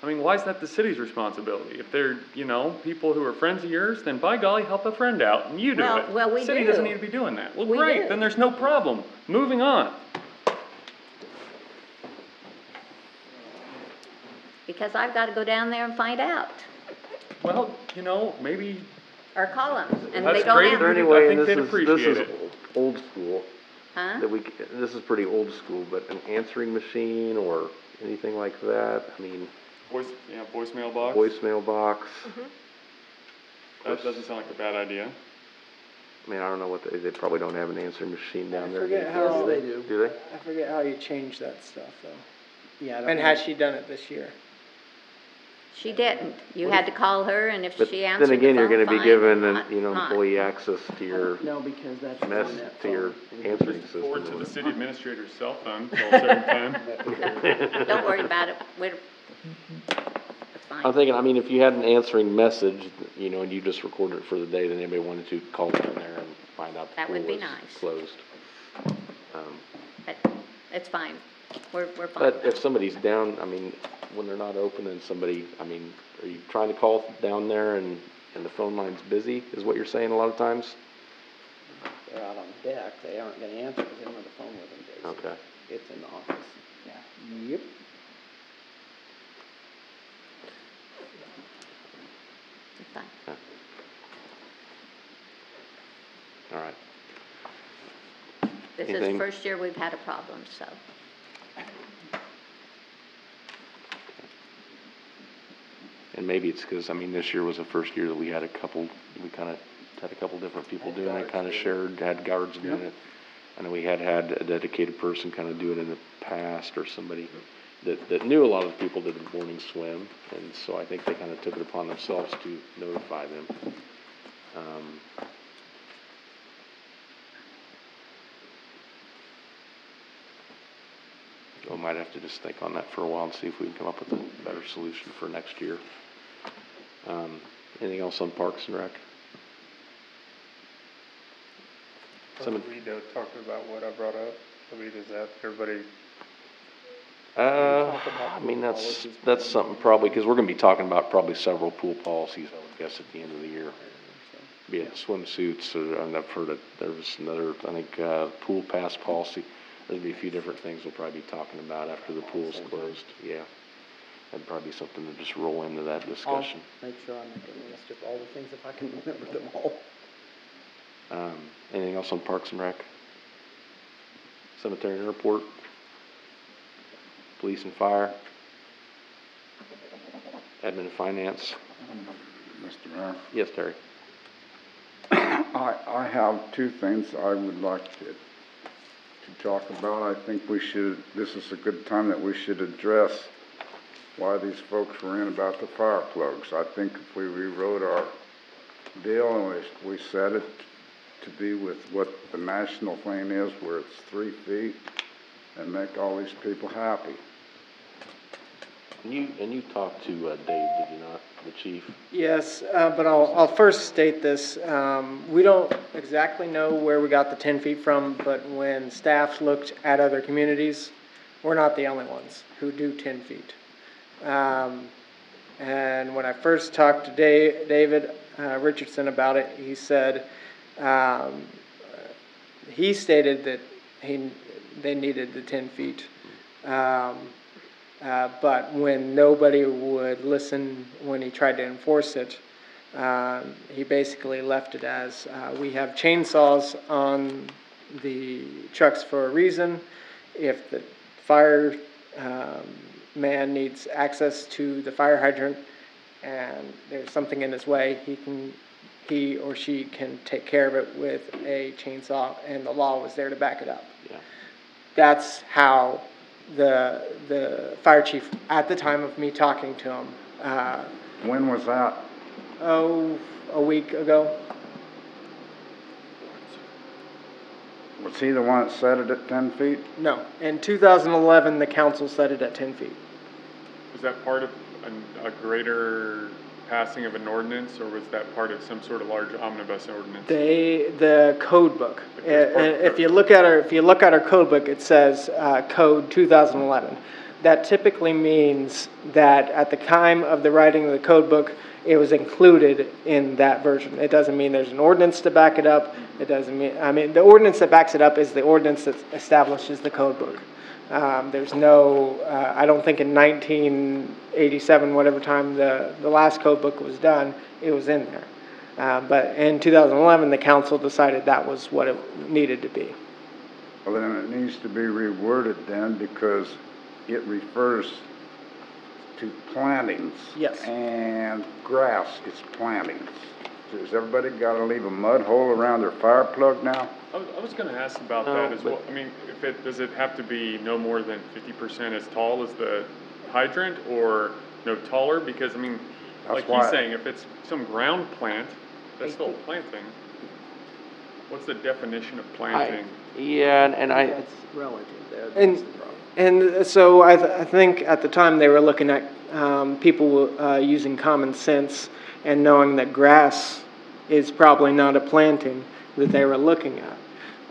I mean, why is that the city's responsibility? If they're, you know, people who are friends of yours, then by golly, help a friend out and you do Well- it. well, we City do. doesn't need to be doing that. Well, We great, do. then there's no problem. Moving on. Because I've gotta go down there and find out, Well, you know, maybe, or call them, and That's they don't great. Is answer. there any I way, think and this they'd is, this appreciate is old school, Huh? that we, c- this is pretty old school, but an answering machine or anything like that? I mean, voice, yeah, voicemail box. voicemail box? Mm-hmm. That doesn't sound like a bad idea. I mean, I don't know what, they, they probably don't have an answering machine down there. forget these how- days, they do. Do they? I forget how you change that stuff though. Yeah, I don't And know. has she done it this year? She didn't. You had to call her, and if But she answered then the again, you're phone, gonna be fine. given, an Not- you know, not. employee access to your No, because that's. mess, that to your phone. answering system. Forward to or the city administrator's cell phone till a certain time. Don't worry about it. We're, that's I'm thinking, I mean, if you had an answering message, you know, and you just recorded it for the day, then anybody wanted to call down there and find out the That pool would be was nice. closed. Um, But It's fine. We're, we're fine. But if somebody's down, I mean, when they're not open and somebody, I mean, are you trying to call down there and, and the phone line's busy, is what you're saying a lot of times? They're out on deck, they aren't gonna answer because they don't have the phone with them, basically. Okay. It's in the office. Yeah. Yep. It's fine. All right. This is the Anything? first year we've had a problem, so. And maybe it's because, I mean, this year was the first year that we had a couple, we kind of had a couple different people doing it, kind of shared, had guards doing it. I know we had had a dedicated person kind of do it in the past, or somebody that, that knew a lot of the people that did morning swim, and so I think they kind of took it upon themselves to notify them. Um, We might have to just think on that for a while and see if we can come up with a better solution for next year. Um, anything else on Parks and Rec? Some- Rito talked about what I brought up. I mean, is that everybody? Uh, I mean, that's, that's something probably, because we're gonna be talking about probably several pool policies, I would guess, at the end of the year. Be it swimsuits, or, and I've heard it, there was another, I think, uh, pool pass policy. There'll be a few different things we'll probably be talking about after the pool's closed, yeah. That'd probably be something to just roll into that I'll discussion. make sure I make a list of all the things if I can remember them all. Um, anything else on Parks and Rec? Cemetery and Airport? Police and Fire? Admin and Finance? Mr. Mayor? Yes, Terry? I, I have two things I would like to, talk about. I think we should, this is a good time that we should address why these folks were in about the fire plugs. I think if we rewrote our deal and we, we set it to be with what the national thing is, where it's three feet, and make all these people happy. And you, and you talked to, uh, Dave, did you not, the chief? Yes, uh, but I'll, I'll first state this. Um, we don't exactly know where we got the ten feet from, but when staff looked at other communities, we're not the only ones who do ten feet. Um, and when I first talked to Dave, David, uh, Richardson about it, he said, um, he stated that he, they needed the ten feet. Um, uh, but when nobody would listen when he tried to enforce it, um, he basically left it as uh, we have chainsaws on the trucks for a reason. If the fire um, man needs access to the fire hydrant and there's something in his way, he can he or she can take care of it with a chainsaw, and the law was there to back it up. Yeah. That's how the, the fire chief at the time of me talking to him. Uh, when was that? Oh, a week ago. Was he the one that set it at 10 feet? No. In 2011, the council set it at 10 feet. Was that part of a greater passing of an ordinance, or was that part of some sort of large omnibus ordinance? They, the code book. If you look at our, if you look at our code book, it says, uh, code 2011. That typically means that at the time of the writing of the code book, it was included in that version. It doesn't mean there's an ordinance to back it up. It doesn't mean, I mean, the ordinance that backs it up is the ordinance that establishes the code book. Um, there's no, uh, I don't think in 1987, whatever time the, the last code book was done, it was in there. Uh, but in 2011, the council decided that was what it needed to be. Well, then it needs to be reworded then because it refers to plantings. Yes. And grass is plantings. Has everybody gotta leave a mud hole around their fire plug now? I was, I was gonna ask about No, that as well. I mean, if it, does it have to be no more than fifty percent as tall as the hydrant, or no taller? Because, I mean, like why- he's saying, if it's some ground plant, that's still planting. What's the definition of planting? Yeah, and, and I, That's relative, that's And, and so I, th- I think at the time they were looking at um, people uh, using common sense and knowing that grass is probably not a planting that they were looking at.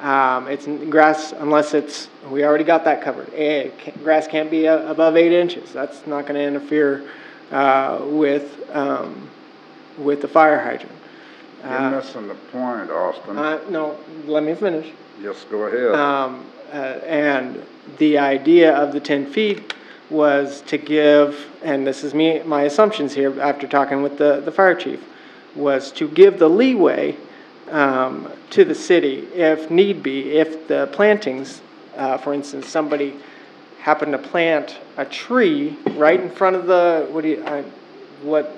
Um, it's grass unless it's, we already got that covered. Eh, ca- grass can't be uh, above eight inches. That's not going to interfere uh, with, um, with the fire hydrant. You're Uh, missing the point, Austin. uh, no, let me finish. Just go ahead. Um, uh, and the idea of the ten feet was to give, and this is me, my assumptions here after talking with the, the fire chief, was to give the leeway, um, to the city if need be, if the plantings, uh, for instance, somebody happened to plant a tree right in front of the, what do you, I, what,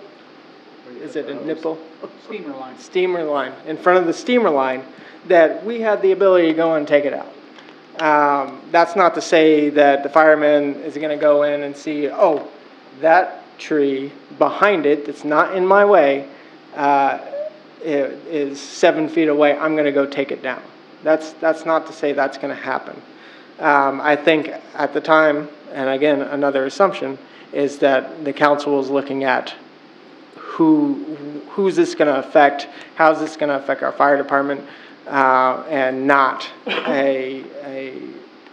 is it a nipple? Steamer line. steamer line, in front of the steamer line, that we had the ability to go and take it out. Um, that's not to say that the fireman is gonna go in and see, oh, that tree behind it, that's not in my way, uh, is seven feet away, I'm gonna go take it down. That's, that's not to say that's gonna happen. Um, I think at the time, and again, another assumption, is that the council was looking at who, who's this gonna affect, how's this gonna affect our fire department, uh, and not a, a,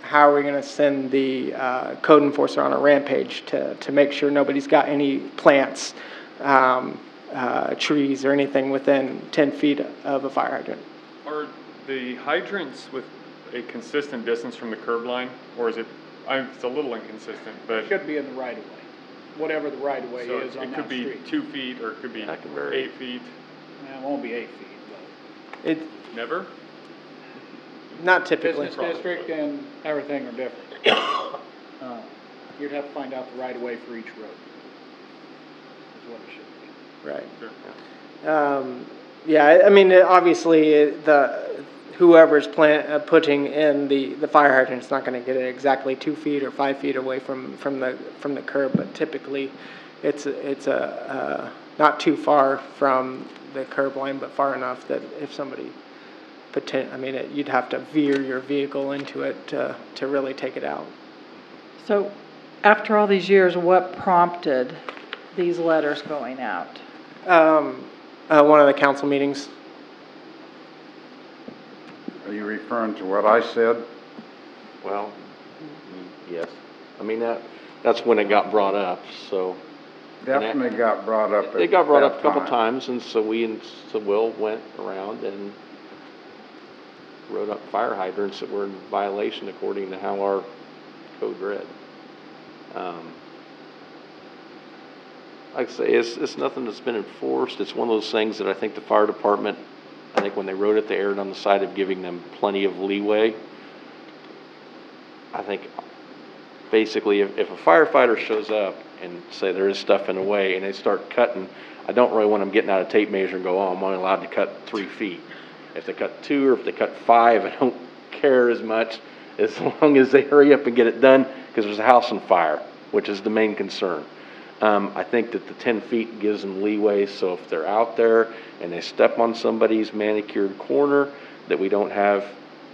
how are we gonna send the, uh, code enforcer on a rampage to, to make sure nobody's got any plants, um, uh, trees or anything within ten feet of a fire hydrant. Are the hydrants with a consistent distance from the curb line, or is it, I'm, it's a little inconsistent, but. It should be in the right of way, whatever the right of way So is on it could be street. two feet, or it could be That can vary. eight feet, Nah, It won't be eight feet, but It, never? not typically. business district and everything are different. Uh, You'd have to find out the right of way for each road. Is what it should be. Right. Sure. Um, yeah, I- I mean, it- obviously, it- the, whoever's plant, uh, putting in the, the fire hydrant's not gonna get it exactly two feet or five feet away from, from the, from the curb, but typically, it's, a- it's a, uh, not too far from the curb line, but far enough that if somebody poten, I mean, it- you'd have to veer your vehicle into it to, to really take it out. So, after all these years, what prompted these letters going out? Um, uh, one of the council meetings, Are you referring to what I said? well, yes. I mean, that, that's when it got brought up, so. that- Definitely got brought up at It got brought up a couple time. times, and so we and so Will went around and wrote up fire hydrants that were in violation according to how our code read. Um, Like I say, it's, it's nothing that's been enforced, it's one of those things that I think the fire department, I think when they wrote it, they erred on the side of giving them plenty of leeway. I think basically, if, if a firefighter shows up and say there is stuff in the way and they start cutting, I don't really want them getting out a tape measure and go, oh, I'm only allowed to cut three feet. If they cut two or if they cut five, I don't care as much as long as they hurry up and get it done because there's a house on fire, which is the main concern. Um, I think that the ten feet gives them leeway, so if they're out there and they step on somebody's manicured corner, that we don't have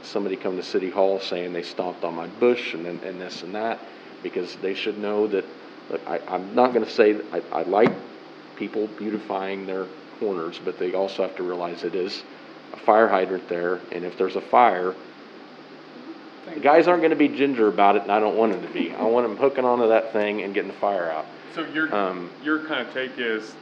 somebody come to City Hall saying they stomped on my bush and and this and that, because they should know that, look, I, I'm not gonna say, that I, I like people beautifying their corners, but they also have to realize it is a fire hydrant there, and if there's a fire, the guys aren't gonna be ginger about it, and I don't want them to be. I want them hooking onto that thing and getting the fire out. So your, Um, your kind of take is,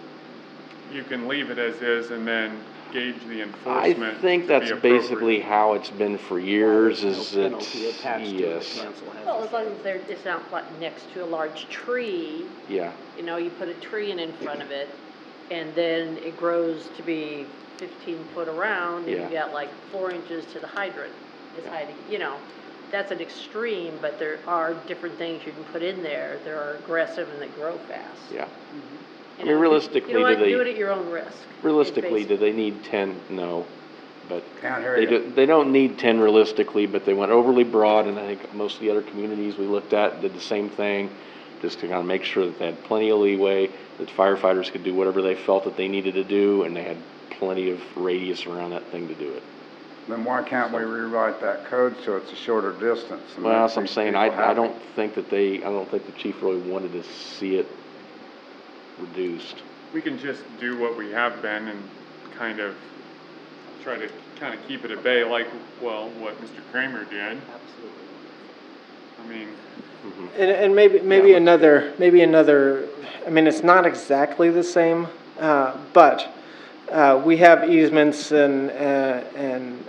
you can leave it as is and then gauge the enforcement. I think that's basically how it's been for years, is No that, penalty attached to it, yes, Well, as long as they're, it's not like next to a large tree, yeah, you know, you put a tree in in front of it, and then it grows to be fifteen foot around, and you Yeah. got like four inches to the hydrant is Yeah. hiding, you know. That's an extreme, but there are different things you can put in there that are aggressive and that grow fast. yeah. Mm-hmm. You I mean, realistically, You know do what, they- do it at your own risk. Realistically, It's do they need ten? No, but Can't they you. do, they don't need ten realistically, but they went overly broad, and I think most of the other communities we looked at did the same thing, just to kind of make sure that they had plenty of leeway, that firefighters could do whatever they felt that they needed to do, and they had plenty of radius around that thing to do it. Then why can't we rewrite that code so it's a shorter distance? and Well, make that's what I'm these saying, people I, I happy? don't think that they, I don't think the chief really wanted to see it reduced. We can just do what we have been and kind of try to kind of keep it at bay, like, well, what Mr. Kramer did. Absolutely. I mean, And, and maybe, maybe another, maybe another, I mean, it's not exactly the same, uh, but, uh, we have easements and, uh, and,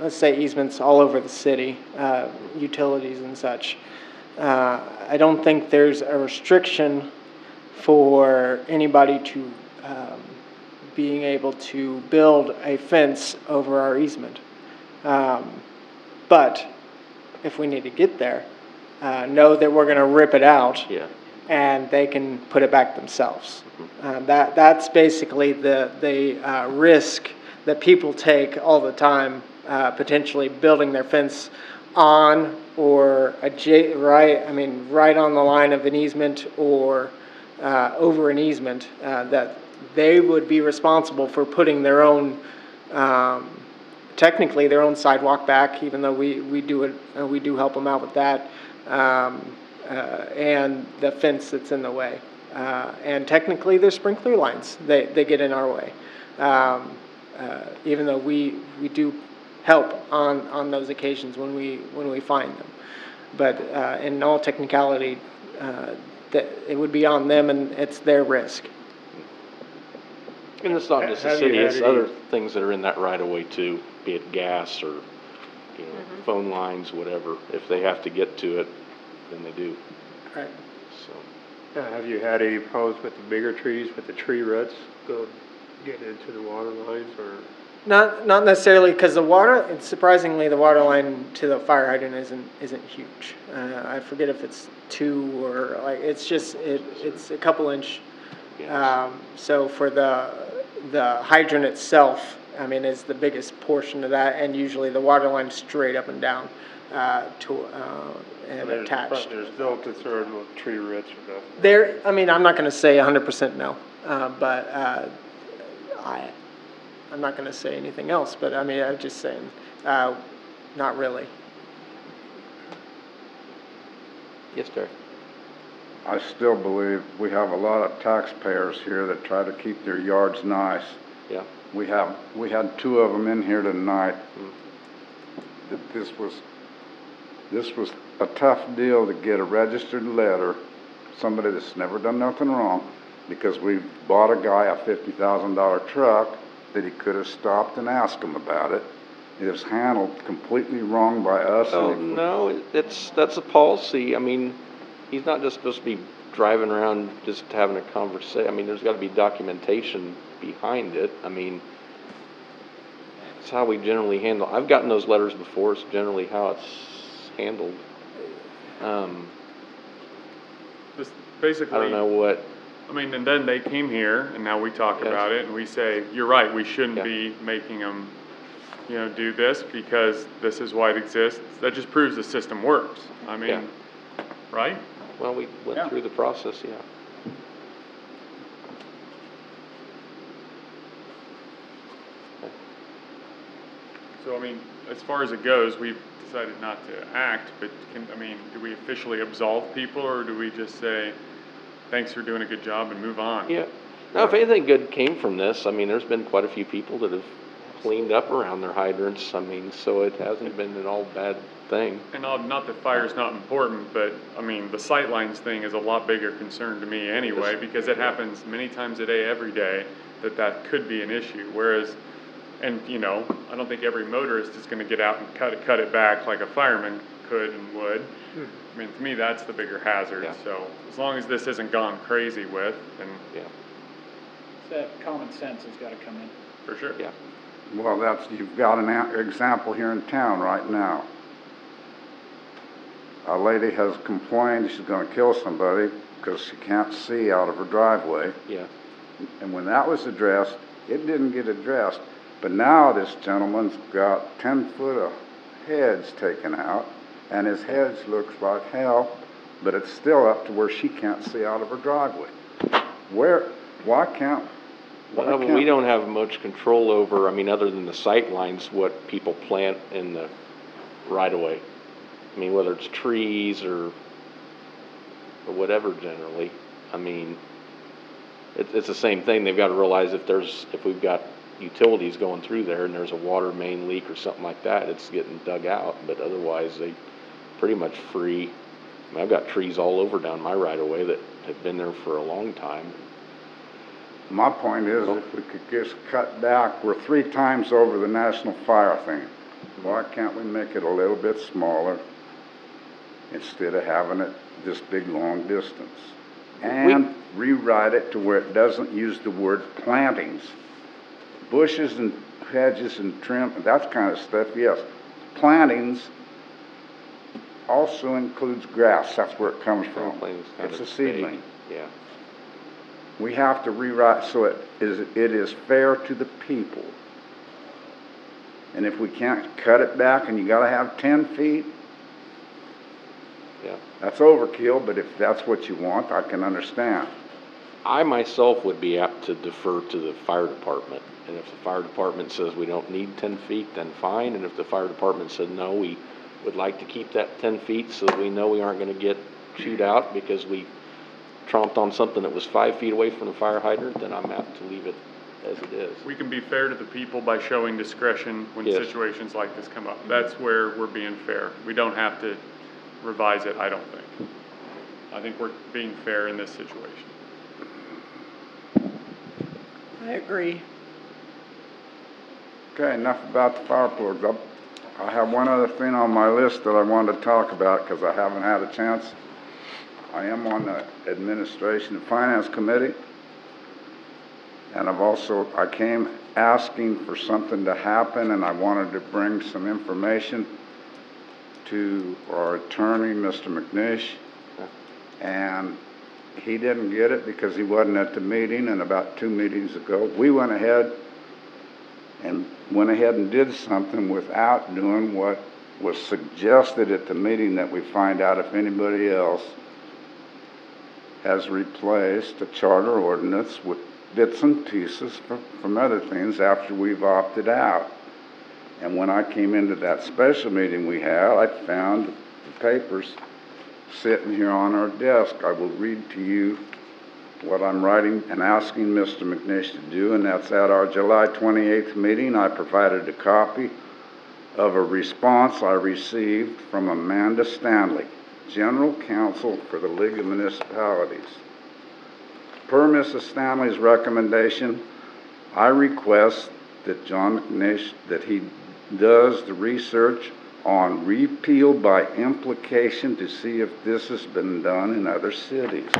let's say easements all over the city, uh, utilities and such. Uh, I don't think there's a restriction for anybody to, um, being able to build a fence over our easement. Um, but if we need to get there, uh, know that we're gonna rip it out Yeah, and they can put it back themselves. Uh, that, that's basically the, the, uh, risk that people take all the time, uh, potentially building their fence on or adja, right, I mean, right on the line of an easement or, uh, over an easement, uh, that they would be responsible for putting their own, um, technically their own sidewalk back, even though we, we do it, we do help them out with that. Um, and the fence that's in the way. Uh, and technically, there's sprinkler lines, they, they get in our way. Um, uh, even though we, we do help on, on those occasions when we, when we find them. But, uh, in all technicality, uh, that, it would be on them and it's their risk. and it's not just the Have you city, it's any- other things that are in that right of way too, be it gas or, you know, Mm-hmm. phone lines, whatever. If they have to get to it, then they do, Right. So. Uh, Have you had any problems with the bigger trees, with the tree roots go, getting into the water lines or? Not, not necessarily, because the water, and surprisingly, the water line to the fire hydrant isn't, isn't huge. Uh, I forget if it's two or, like, it's just, it, it's a couple inch. Um, so for the, the hydrant itself, I mean, is the biggest portion of that, and usually the water line's straight up and down, uh, to, uh, and There's- attached. There's no concern with tree roots or nothing? There, I mean, I'm not gonna say hundred percent no, uh, but, uh, I, I'm not gonna say anything else, but I mean, I'm just saying, uh, not really. Yes, Terry? I still believe we have a lot of taxpayers here that try to keep their yards nice. Yeah. We have, we had two of them in here tonight. Mm. That this was, this was a tough deal to get a registered letter, somebody that's never done nothing wrong, because we bought a guy a fifty thousand dollar truck that he could have stopped and asked him about it. It was handled completely wrong by us. Oh, and Oh, it- no, it's, that's a policy, I mean, he's not just supposed to be driving around just having a conversation, I mean, there's gotta be documentation behind it, I mean, it's how we generally handle, I've gotten those letters before, it's generally how it's handled. Um, this, basically. I don't know what, I mean, and then they came here, and now we talk Yes. about it, and we say, you're right, we shouldn't Yeah. be making them, you know, do this, because this is why it exists. That just proves the system works. I Yeah. mean, right? well, we Yeah. went through the process, yeah. So, I mean, as far as it goes, we've decided not to act, but can, I mean, do we officially absolve people, or do we just say, thanks for doing a good job and move on? Yeah. Now, if anything good came from this, I mean, there's been quite a few people that have cleaned up around their hydrants. I mean, so it hasn't been an all bad thing. And not, not that fire's not important, but, I mean, the sightlines thing is a lot bigger concern to me anyway, because it happens many times a day, every day, that that could be an issue, whereas, and, you know, I don't think every motorist is gonna get out and cut it, cut it back like a fireman could and would. Hmm. I mean, to me, that's the bigger hazard, Yeah. so, as long as this isn't gone crazy with, then, Yeah. That common sense has gotta come in. for sure. Yeah. Well, that's, you've got an a- example here in town right now. A lady has complained she's gonna kill somebody because she can't see out of her driveway. Yeah. And when that was addressed, it didn't get addressed. But now this gentleman's got ten foot of hedge taken out, and his hedge looks like hell, but it's still up to where she can't see out of her driveway. Where, why can't, why Well, but can't? we don't have much control over, I mean, other than the sight lines, what people plant in the right of way. I mean, whether it's trees or, or whatever generally. I mean, it, it's the same thing. They've got to realize if there's, if we've got utilities going through there and there's a water main leak or something like that, it's getting dug out. But otherwise, they pretty much free. I mean, I've got trees all over down my right of way that have been there for a long time. My point is, if we could just cut back, we're three times over the national fire thing. Why can't we make it a little bit smaller instead of having it this big, long distance? And rewrite it to where it doesn't use the word plantings. Bushes and hedges and trim, that kind of stuff, yes. Plantings also includes grass, that's where it comes from. It's a seedling. Yeah. We have to rewrite so it is, it is fair to the people. And if we can't cut it back and you gotta have ten feet, Yeah. that's overkill, but if that's what you want, I can understand. I myself would be apt to defer to the fire department. And if the fire department says we don't need ten feet, then fine. And if the fire department said, no, we would like to keep that ten feet so that we know we aren't gonna get chewed out because we tromped on something that was five feet away from the fire hydrant, then I'm apt to leave it as it is. We can be fair to the people by showing discretion when Yes. situations like this come up. That's where we're being fair. We don't have to revise it, I don't think. I think we're being fair in this situation. I agree. Okay, enough about the fire plugs. I- I have one other thing on my list that I wanted to talk about, because I haven't had a chance. I am on the Administration and Finance Committee. And I've also, I came asking for something to happen, and I wanted to bring some information to our attorney, Mr. McNish. And he didn't get it because he wasn't at the meeting, and about two meetings ago, we went ahead and went ahead and did something without doing what was suggested at the meeting that we find out if anybody else has replaced a charter ordinance with bits and pieces from, from other things after we've opted out. And when I came into that special meeting we had, I found the papers sitting here on our desk. I will read to you what I'm writing and asking Mr. McNish to do, and that's at our July 28th meeting. I provided a copy of a response I received from Amanda Stanley, General Counsel for the League of Municipalities. Per Mrs. Stanley's recommendation, I request that John McNish, that he does the research on repeal by implication to see if this has been done in other cities.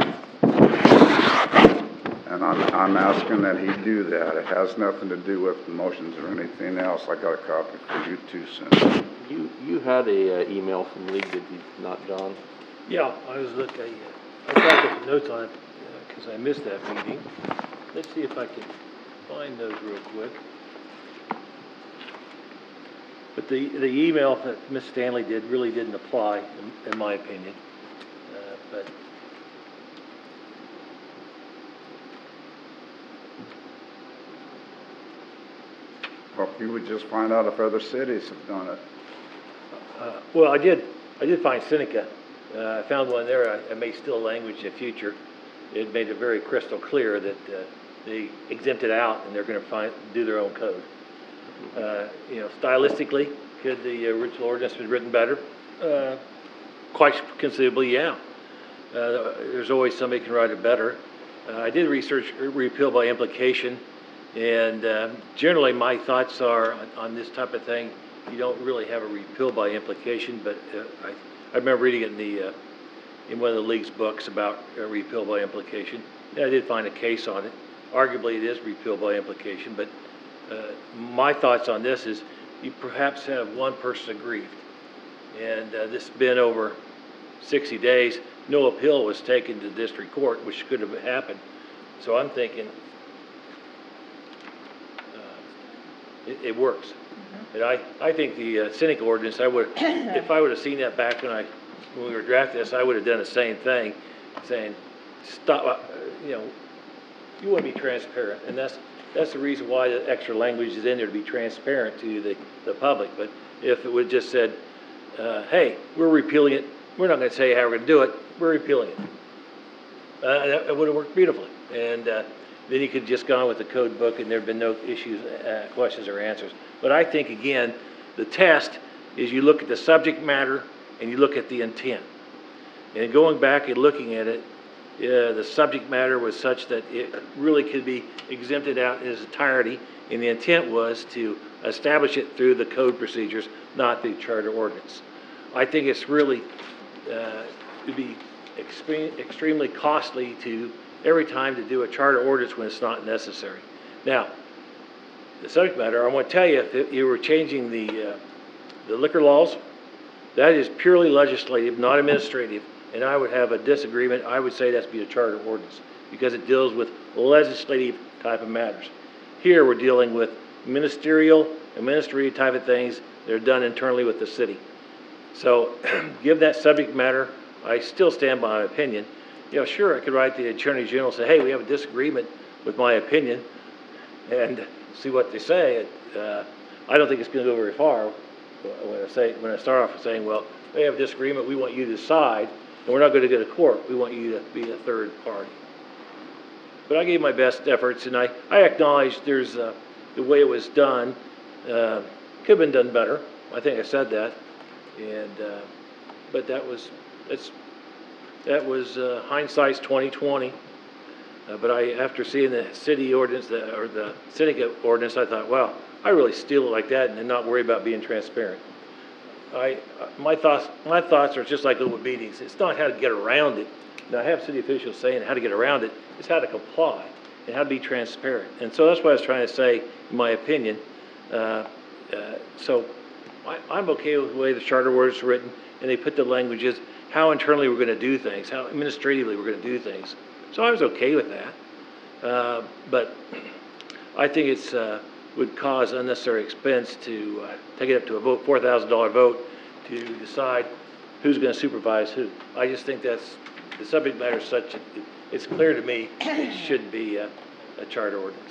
And I'm, I'm asking that he do that. It has nothing to do with motions or anything else. I got a copy for you too, Senator. You, you had a, uh, email from League, did you not, John? Yeah, I was looking, I, uh, I tried to put notes on it, uh 'cause I missed that meeting. Let's see if I can find those real quick. But the, the email that Ms. Stanley did really didn't apply, in, in my opinion. Uh, but Well, You would just find out if other cities have done it. Uh, Well, I did, I did find Seneca. Uh, I found one there, I- I may still language in the future. It made it very crystal clear that uh, they exempted out and they're gonna find, do their own code. Uh, You know, stylistically, could the original ordinance been written better? Uh, Quite conceivably, yeah. Uh, There's always somebody can write it better. I did research repeal by implication, and um, generally, my thoughts are on- on this type of thing, you don't really have a repeal by implication, but uh, I I remember reading it in the, uh, in one of the league's books about uh, repeal by implication. I did find a case on it. Arguably, it is repeal by implication, but uh, my thoughts on this is you perhaps have one person aggrieved. And uh, this has been over 60 days. No appeal was taken to district court, which could have happened. So I'm thinking, uh, it, it works. And I, I think the uh, Seneca ordinance, I would, if I would have seen that back when I, when we were drafting this, I would have done the same thing, saying, stop, uh, you know, you want to be transparent, and that's, that's the reason why the extra language is in there, to be transparent to the, the public. But if it would just said, uh, hey, we're repealing it, we're not gonna tell you how we're gonna do it, we're repealing it. Uh, that, that would have worked beautifully, and, uh, then you could just gone with the code book and there'd been no issues, uh, questions or answers. But I think, again, the test is you look at the subject matter and you look at the intent. And going back and looking at it, uh, the subject matter was such that it really could be exempted out in its entirety, and the intent was to establish it through the code procedures, not the charter ordinance. I think it's really, uh, be extreme- extremely costly to, every time to do a charter ordinance when it's not necessary. Now, the subject matter, I want to tell you, if you were changing the, uh, the liquor laws, that is purely legislative, not administrative, and I would have a disagreement, I would say that's be a charter ordinance, because it deals with legislative type of matters. Here, we're dealing with ministerial, administrative type of things that are done internally with the city. So, give that subject matter, I still stand by my opinion. You know, sure, I could write the Attorney General and say, hey, we have a disagreement with my opinion, and see what they say. Uh, I don't think it's gonna go very far when I say, when I start off with saying, well, we have a disagreement, we want you to decide, and we're not gonna go to court, we want you to be a third party. But I gave my best efforts, and I, I acknowledge there's, uh, the way it was done, uh, could have been done better. I think I said that. And, uh, but that was, that's, that was uh, hindsight's twenty-twenty. Uh, but I, after seeing the city ordinance, the- or the Seneca ordinance, I thought, wow, I really steal it like that and not worry about being transparent. I, my thoughts, my thoughts are just like open meetings. It's not how to get around it. Now, I have city officials saying how to get around it. It's how to comply and how to be transparent. And so that's what I was trying to say, in my opinion. Uh, uh, so I, I'm okay with the way the charter was written and they put the languages, how internally we're gonna do things, how administratively we're gonna do things. So I was okay with that. Uh, but I think it's, uh, would cause unnecessary expense to, uh, take it up to a vote, four thousand dollar vote to decide who's gonna supervise who. I just think that's, the subject matter is such, it- it's clear to me, it should be a, a charter ordinance.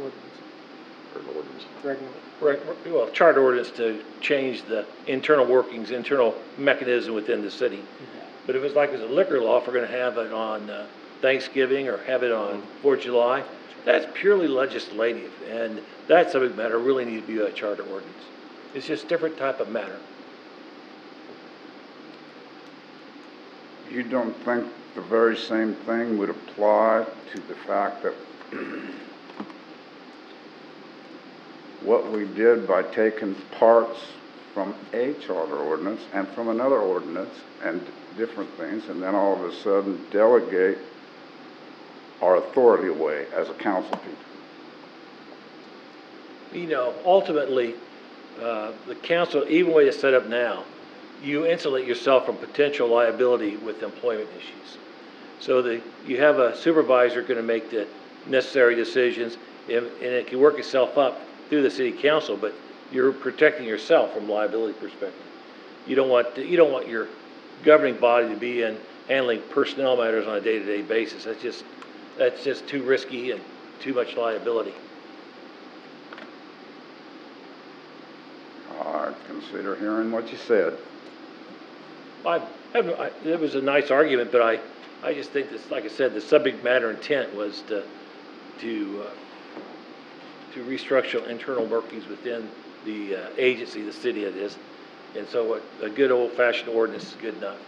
Or an ordinance. Regular. Right, well, charter ordinance to change the internal workings, internal mechanism within the city. But if it's like it's a liquor law, if we're gonna have it on uh, Thanksgiving or have it on Fourth of July, that's purely legislative, and that subject matter really needs to be a charter ordinance. It's just different type of matter. You don't think the very same thing would apply to the fact that what we did by taking parts from a charter ordinance and from another ordinance and different things, and then all of a sudden delegate our authority away as a council people? You know, ultimately, uh, the council, even the way it's set up now, you insulate yourself from potential liability with employment issues. So the, you have a supervisor gonna make the necessary decisions, and, and it can work itself up through the city council, but you're protecting yourself from liability perspective. You don't want to, you don't want your governing body to be in handling personnel matters on a day-to-day basis. That's just that's just too risky and too much liability. I consider hearing what you said. I, I, it was a nice argument, but I, I just think that, like I said, the subject matter intent was to, to uh, to restructure internal workings within the uh, agency, the city it is. And so a, a good old fashioned ordinance is good enough.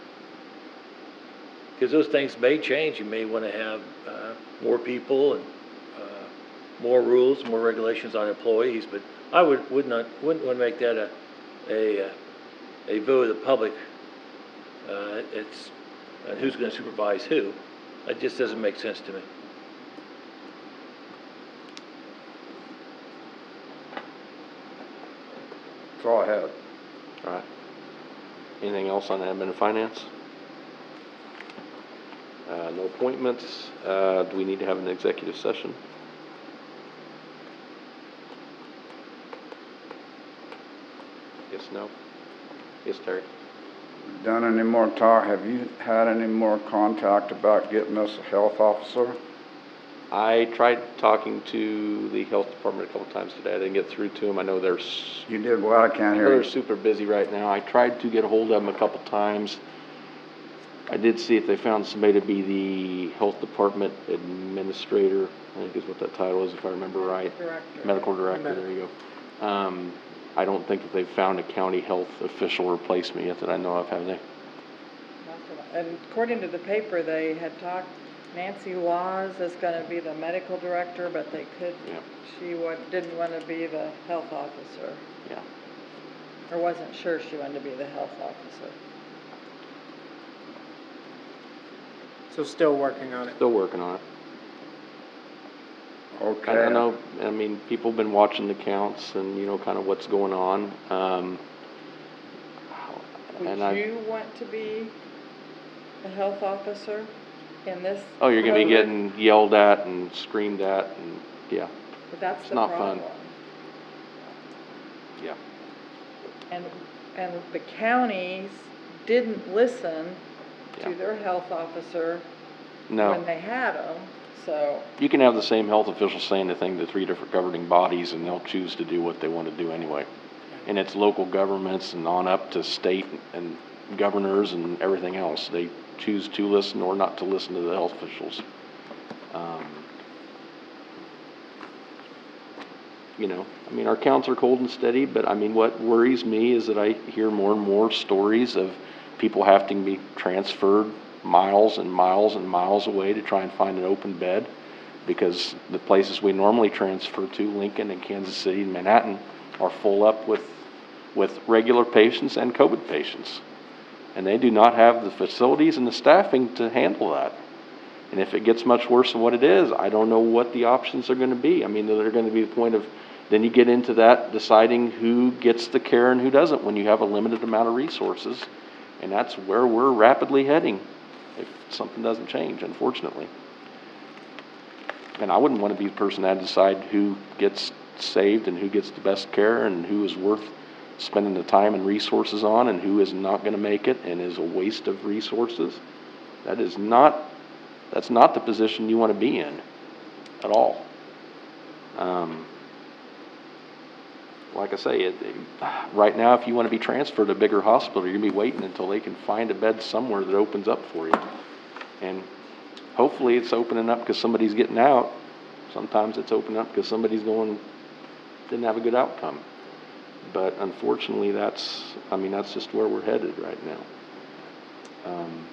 Because those things may change. You may want to have, uh, more people and, uh, more rules, more regulations on employees, but I would, would not, wouldn't want to make that a, a, uh, a vote of the public uh, it's, and who's gonna supervise who. That just doesn't make sense to me. That's all I had. All right. Anything else on admin and finance? Uh, no appointments. Uh, do we need to have an executive session? Yes, no? Yes, Terry? Done any more talk, have you had any more contact about getting us a health officer? I tried talking to the health department a couple times today. I didn't get through to them. I know they're. s- You did what? I can't I hear they're you. super busy right now. I tried to get a hold of them a couple times. I did see if they found somebody to be the health department administrator, I think is what that title is, if I remember right. Director. Medical director, there you go. Um, I don't think that they've found a county health official replacement yet that I know of, have they? And according to the paper, they had talked, Nancy Laws is gonna be the medical director, but they could, Yeah. she wa- didn't wanna be the health officer, Yeah. or wasn't sure she wanted to be the health officer. So still working on it. Still working on it. Okay. I I know, I mean, people have been watching the counts and, you know, kind of what's going on. Um, and Would I, you want to be the health officer in this? oh, you're gonna be getting yelled at and screamed at and, yeah, But that's it's the not fun. problem. yeah. And, and the counties didn't listen Yeah. to their health officer No. when they had them, so. You can have the same health official saying the thing to three different governing bodies, and they'll choose to do what they want to do anyway. And it's local governments and on up to state and governors and everything else. They choose to listen or not to listen to the health officials. Um, You know, I mean, our counts are cold and steady, but I mean, what worries me is that I hear more and more stories of people having to be transferred miles and miles and miles away to try and find an open bed because the places we normally transfer to, Lincoln and Kansas City and Manhattan, are full up with, with regular patients and COVID patients. And they do not have the facilities and the staffing to handle that. And if it gets much worse than what it is, I don't know what the options are gonna be. I mean, they're gonna be the point of, then you get into that deciding who gets the care and who doesn't when you have a limited amount of resources. And that's where we're rapidly heading if something doesn't change, unfortunately. And I wouldn't want to be the person that decide who gets saved and who gets the best care and who is worth spending the time and resources on and who is not going to make it and is a waste of resources. That is not, that's not the position you want to be in at all. Um, like I say, it, it- right now, if you want to be transferred to a bigger hospital, you're gonna be waiting until they can find a bed somewhere that opens up for you. And hopefully, it's opening up because somebody's getting out. Sometimes it's opening up because somebody's going, didn't have a good outcome. But unfortunately, that's, I mean, that's just where we're headed right now. Um,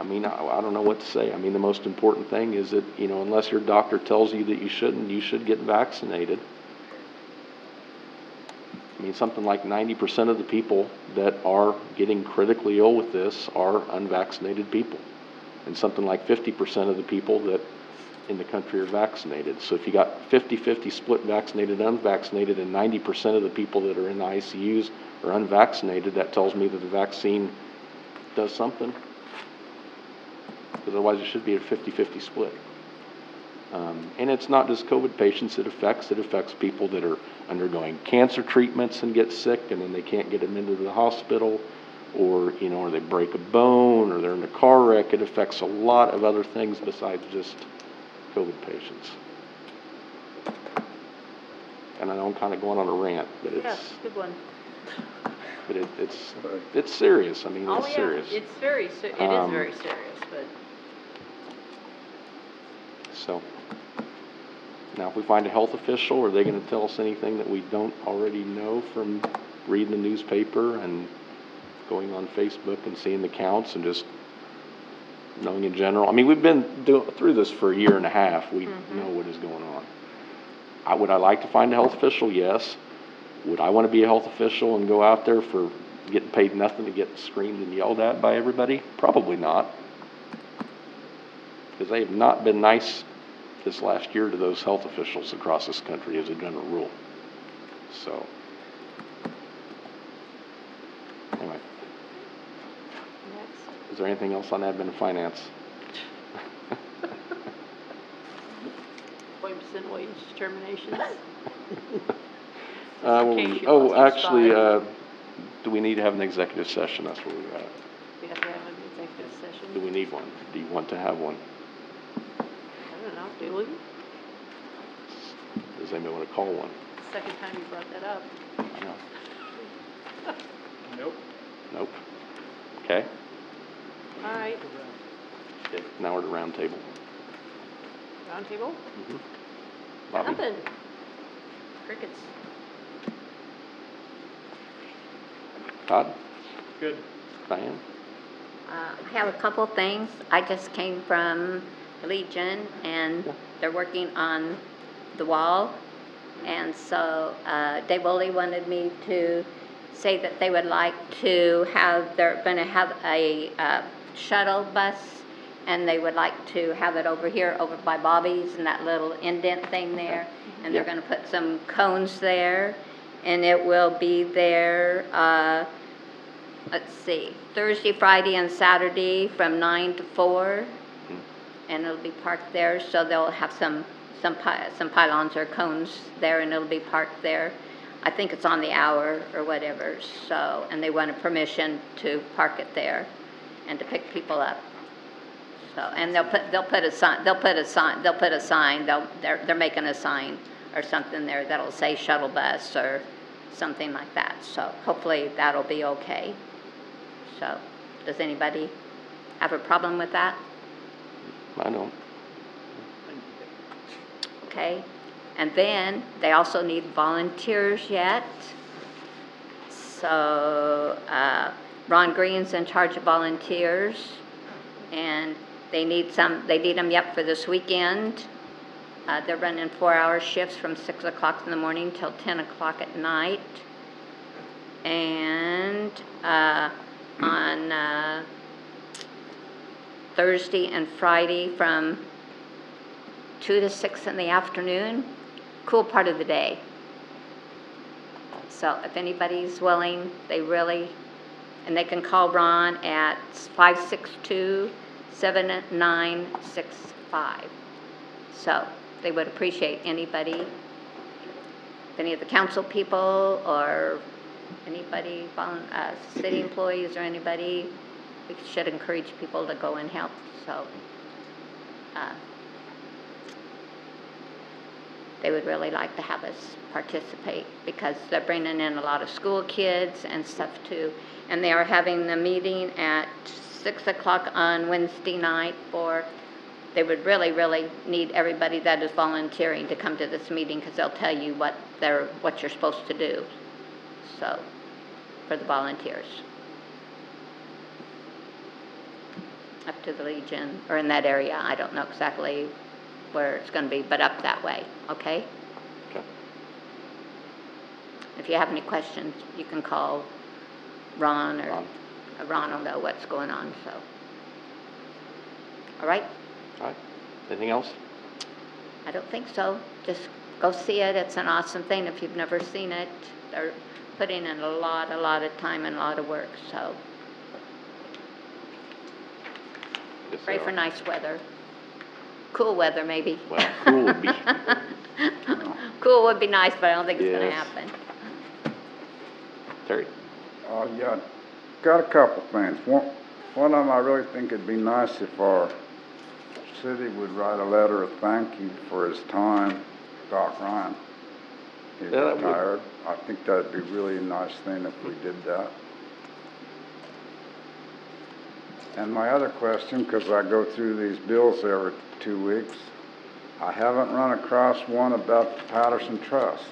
I mean, I, I don't know what to say. I mean, the most important thing is that, you know, unless your doctor tells you that you shouldn't, you should get vaccinated. I mean, something like ninety percent of the people that are getting critically ill with this are unvaccinated people. And something like fifty percent of the people that in the country are vaccinated. So if you got 50-50 split vaccinated, unvaccinated, and ninety percent of the people that are in the ICUs are unvaccinated, that tells me that the vaccine does something. Because otherwise it should be a 50-50 split. Um, and it's not just COVID patients it affects, it affects people that are undergoing cancer treatments and get sick and then they can't get them into the hospital or, you know, or they break a bone or they're in a car wreck. It affects a lot of other things besides just COVID patients. and I know I'm kinda going on a rant, but Yeah, it's, good one. but it, it's, it's serious, I mean, Oh, it's yeah, serious. it's very, se- it is Um, very serious, but So, now if we find a health official, are they gonna tell us anything that we don't already know from reading the newspaper and going on Facebook and seeing the counts and just knowing in general? I mean, we've been doing, through this for a year and a half, we mm-hmm. know what is going on. I, would I like to find a health official? Yes. Would I wanna be a health official and go out there for getting paid nothing to get screamed and yelled at by everybody? Probably not because they have not been nice this last year to those health officials across this country as a general rule. So, anyway, next. Is there anything else on admin and finance? Appointments and wage determinations. Uh, in well, case you oh, lost your actually, spot. uh, do we need to have an executive session? That's where we're at. We have to have an executive session. Do we need one? Do you want to have one? I don't know, do we? Does anybody want to call one? Second time you brought that up. No. Nope. Nope. Okay, All right, Okay, now we're at round table. round table? Mhm. Bobby? Nothing. Crickets. Todd? Good. Diane? Uh, I have a couple things. I just came from Legion and they're working on the wall. And so, uh, Dave Woolley wanted me to say that they would like to have, they're gonna have a, uh, shuttle bus and they would like to have it over here, over by Bobby's and that little indent thing there. And they're gonna put some cones there and it will be there, uh, let's see, Thursday, Friday, and Saturday from nine to four. And it'll be parked there, so they'll have some, some pi- some pylons or cones there, and it'll be parked there. I think it's on the hour or whatever, so, and they wanted permission to park it there and to pick people up. So, and they'll put, they'll put a sign, they'll put a sign, they'll put a sign, they'll, they're, they're making a sign or something there that'll say shuttle bus or something like that, so hopefully that'll be okay. So, does anybody have a problem with that? I don't. Okay, and then they also need volunteers yet. So, uh, Ron Green's in charge of volunteers, and they need some, they need them yet for this weekend. Uh, they're running four-hour shifts from six o'clock in the morning till ten o'clock at night. And, uh, on, uh, Thursday and Friday from two to six in the afternoon, cool part of the day. So if anybody's willing, they really, and they can call Ron at five six two seven nine six five. So they would appreciate anybody, any of the council people or anybody, uh, city employees or anybody, we should encourage people to go and help, so, uh, they would really like to have us participate because they're bringing in a lot of school kids and stuff too. And they are having the meeting at six o'clock on Wednesday night for, they would really, really need everybody that is volunteering to come to this meeting because they'll tell you what they're, what you're supposed to do. So, for the volunteers. Up to the Legion, or in that area, I don't know exactly where it's gonna be, but up that way, okay? Okay. If you have any questions, you can call Ron or, Ron. Ron will know what's going on, so. All right? All right. Anything else? I don't think so. Just go see it. It's an awesome thing if you've never seen it. They're putting in a lot, a lot of time and a lot of work, so Yes, pray for are. nice weather. Cool weather, maybe. Well, cool would be, Cool would be nice, but I don't think it's gonna Yes. happen. Terry? Uh, yeah, got a couple things. One, one of them, I really think it'd be nice if our city would write a letter of thank you for his time, Doc Ryan. he Yeah, that would- retired. I think that'd be really a nice thing if we did that. And my other question, because I go through these bills every two weeks, I haven't run across one about the Patterson Trust.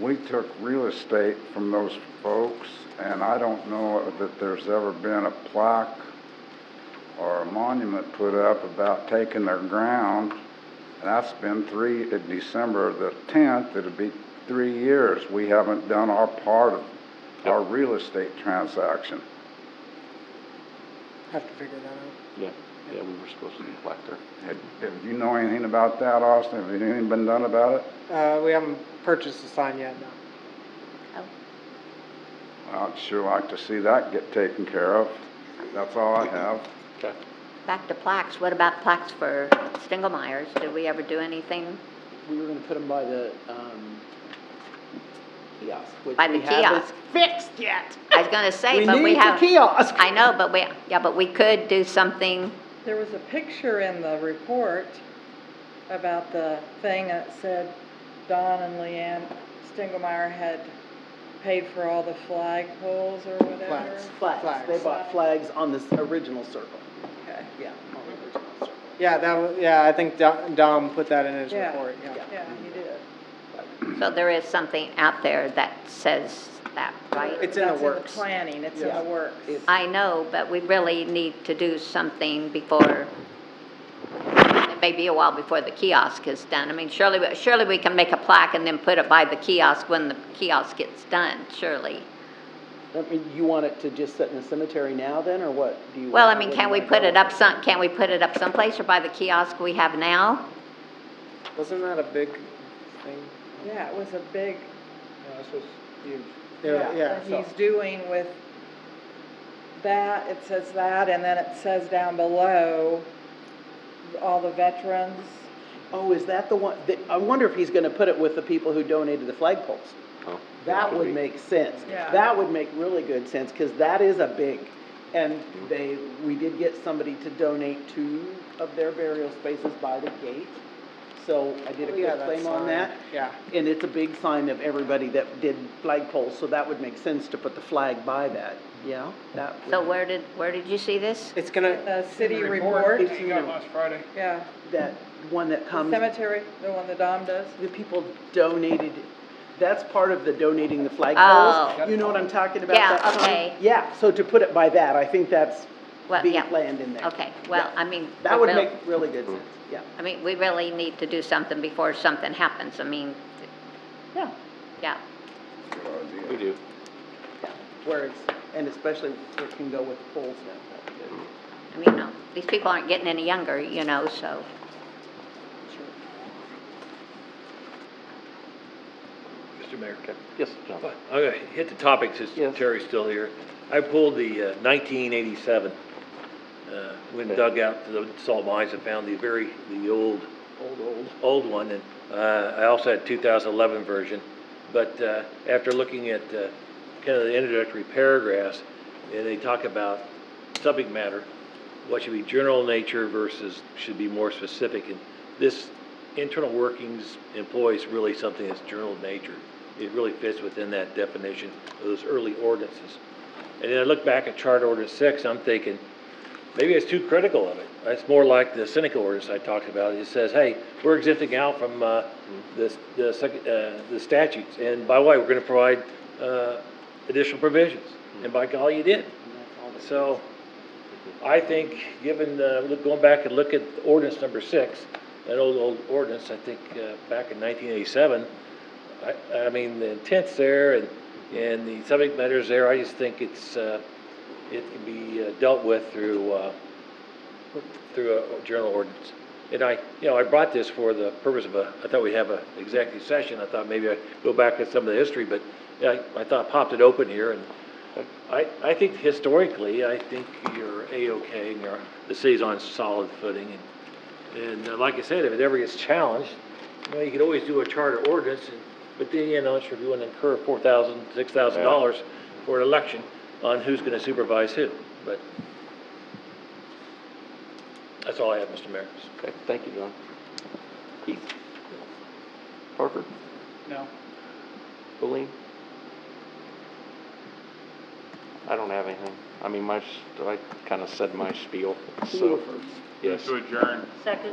We took real estate from those folks, and I don't know that there's ever been a plaque or a monument put up about taking their ground. And that's been three, uh, December the tenth, it'll be three years. We haven't done our part of our real estate transaction. Have to figure that out. Yeah, yeah, we were supposed to be back there. Have have you know anything about that, Austin? Have anything been done about it? Uh, we haven't purchased the sign yet, no. I'd sure like to see that get taken care of. That's all I have. Okay. Back to plaques, what about plaques for Stinglemeyer's? Did we ever do anything? We were gonna put them by the, um, kiosk, which By the we haven't kiosk. fixed yet. I was gonna say, We but we need the have. kiosk. I know, but we, yeah, but we could do something, There was a picture in the report about the thing that said Don and Leanne Stingelmeyer had paid for all the flag poles or whatever. Flags, flags. They bought flags on this original circle. Okay. Yeah, on the original circle. Yeah, that was, yeah, I think Dom, Dom put that in his Yeah. report, yeah. Yeah, he did. So there is something out there that says that, right? It's in the That's works. planning, it's in Yeah. the works. I know, but we really need to do something before, it may be a while before the kiosk is done. I mean, surely, surely we can make a plaque and then put it by the kiosk when the kiosk gets done, surely. I mean, you want it to just sit in the cemetery now then, or what? Do you? Well, I mean, can you we put it up some, can we put it up someplace or by the kiosk we have now? Wasn't that a big thing? Yeah, it was a big, Yeah, this was huge. Yeah, yeah. that he's doing with that, it says that, and then it says down below, all the veterans. Oh, is that the one, that- I wonder if he's gonna put it with the people who donated the flagpoles. Oh, That could would be. make sense. Yeah. That would make really good sense, because that is a big, and mm-hmm. they, we did get somebody to donate two of their burial spaces by the gate. So I did a Oh, yeah, quick that claim on sign. that. Yeah. And it's a big sign of everybody that did flagpoles, so that would make sense to put the flag by that, yeah? That would- So where did, where did you see this? It's gonna, The city report, It's in the- Friday. yeah. That one that The comes. cemetery, the one that Dom does. The people donated, that's part of the donating the Oh. flagpoles. You know what I'm talking about? Yeah, that sign? okay. Yeah, so to put it by that, I think that's Well, being yeah. planned in there. Okay, well, I mean. That we would make really good sense, yeah. I mean, we really need to do something before something happens. I mean, Yeah, yeah. We do. yeah, where it's, and especially where it can go with poles now. that'd be. I mean, no, these people aren't getting any younger, you know, so. Mr. Mayor. Yes, John. I'm gonna hit the topic since Yes. Terry's still here. I pulled the uh, 1987, uh, went and dug out to the salt mines and found the very, the old, Old, old. old one. And uh, I also had 2011 version. But uh, after looking at uh, kind of the introductory paragraphs, and they talk about subject matter, what should be general nature versus should be more specific. And this internal workings employs really something that's general nature. It really fits within that definition of those early ordinances. And then I look back at Charter Ordinance Six, I'm thinking, maybe it's too critical of it. It's more like the Seneca ordinance I talked about. It says, hey, we're exempting out from, uh, the, the uh, the statutes. And by the way, we're gonna provide, uh, additional provisions. And by golly, you did. So, I think, given, uh, look, going back and look at ordinance number six, that old, old ordinance, I think, uh, back in nineteen eighty-seven, I, I mean, the intent's there and, and the subject matter's there, I just think it's, uh, it can be uh, dealt with through, uh, through a general ordinance. And I, you know, I brought this for the purpose of a, I thought we'd have a executive session, I thought maybe I'd go back to some of the history, but, I I thought popped it open here, and I, I think historically, I think you're A-okay, and you're, the city's on solid footing, and, and uh, like I said, if it ever gets challenged, you know, you could always do a charter ordinance, and, but then, you know, sure, if you want to incur four thousand, six thousand dollars for an election on who's gonna supervise who, but that's all I have, Mr. Mayor. Okay, thank you, John. Keith? Crawford, No. Colleen? I don't have anything. I mean, my, s- I kinda said my spiel, so, yes. To adjourn. Second.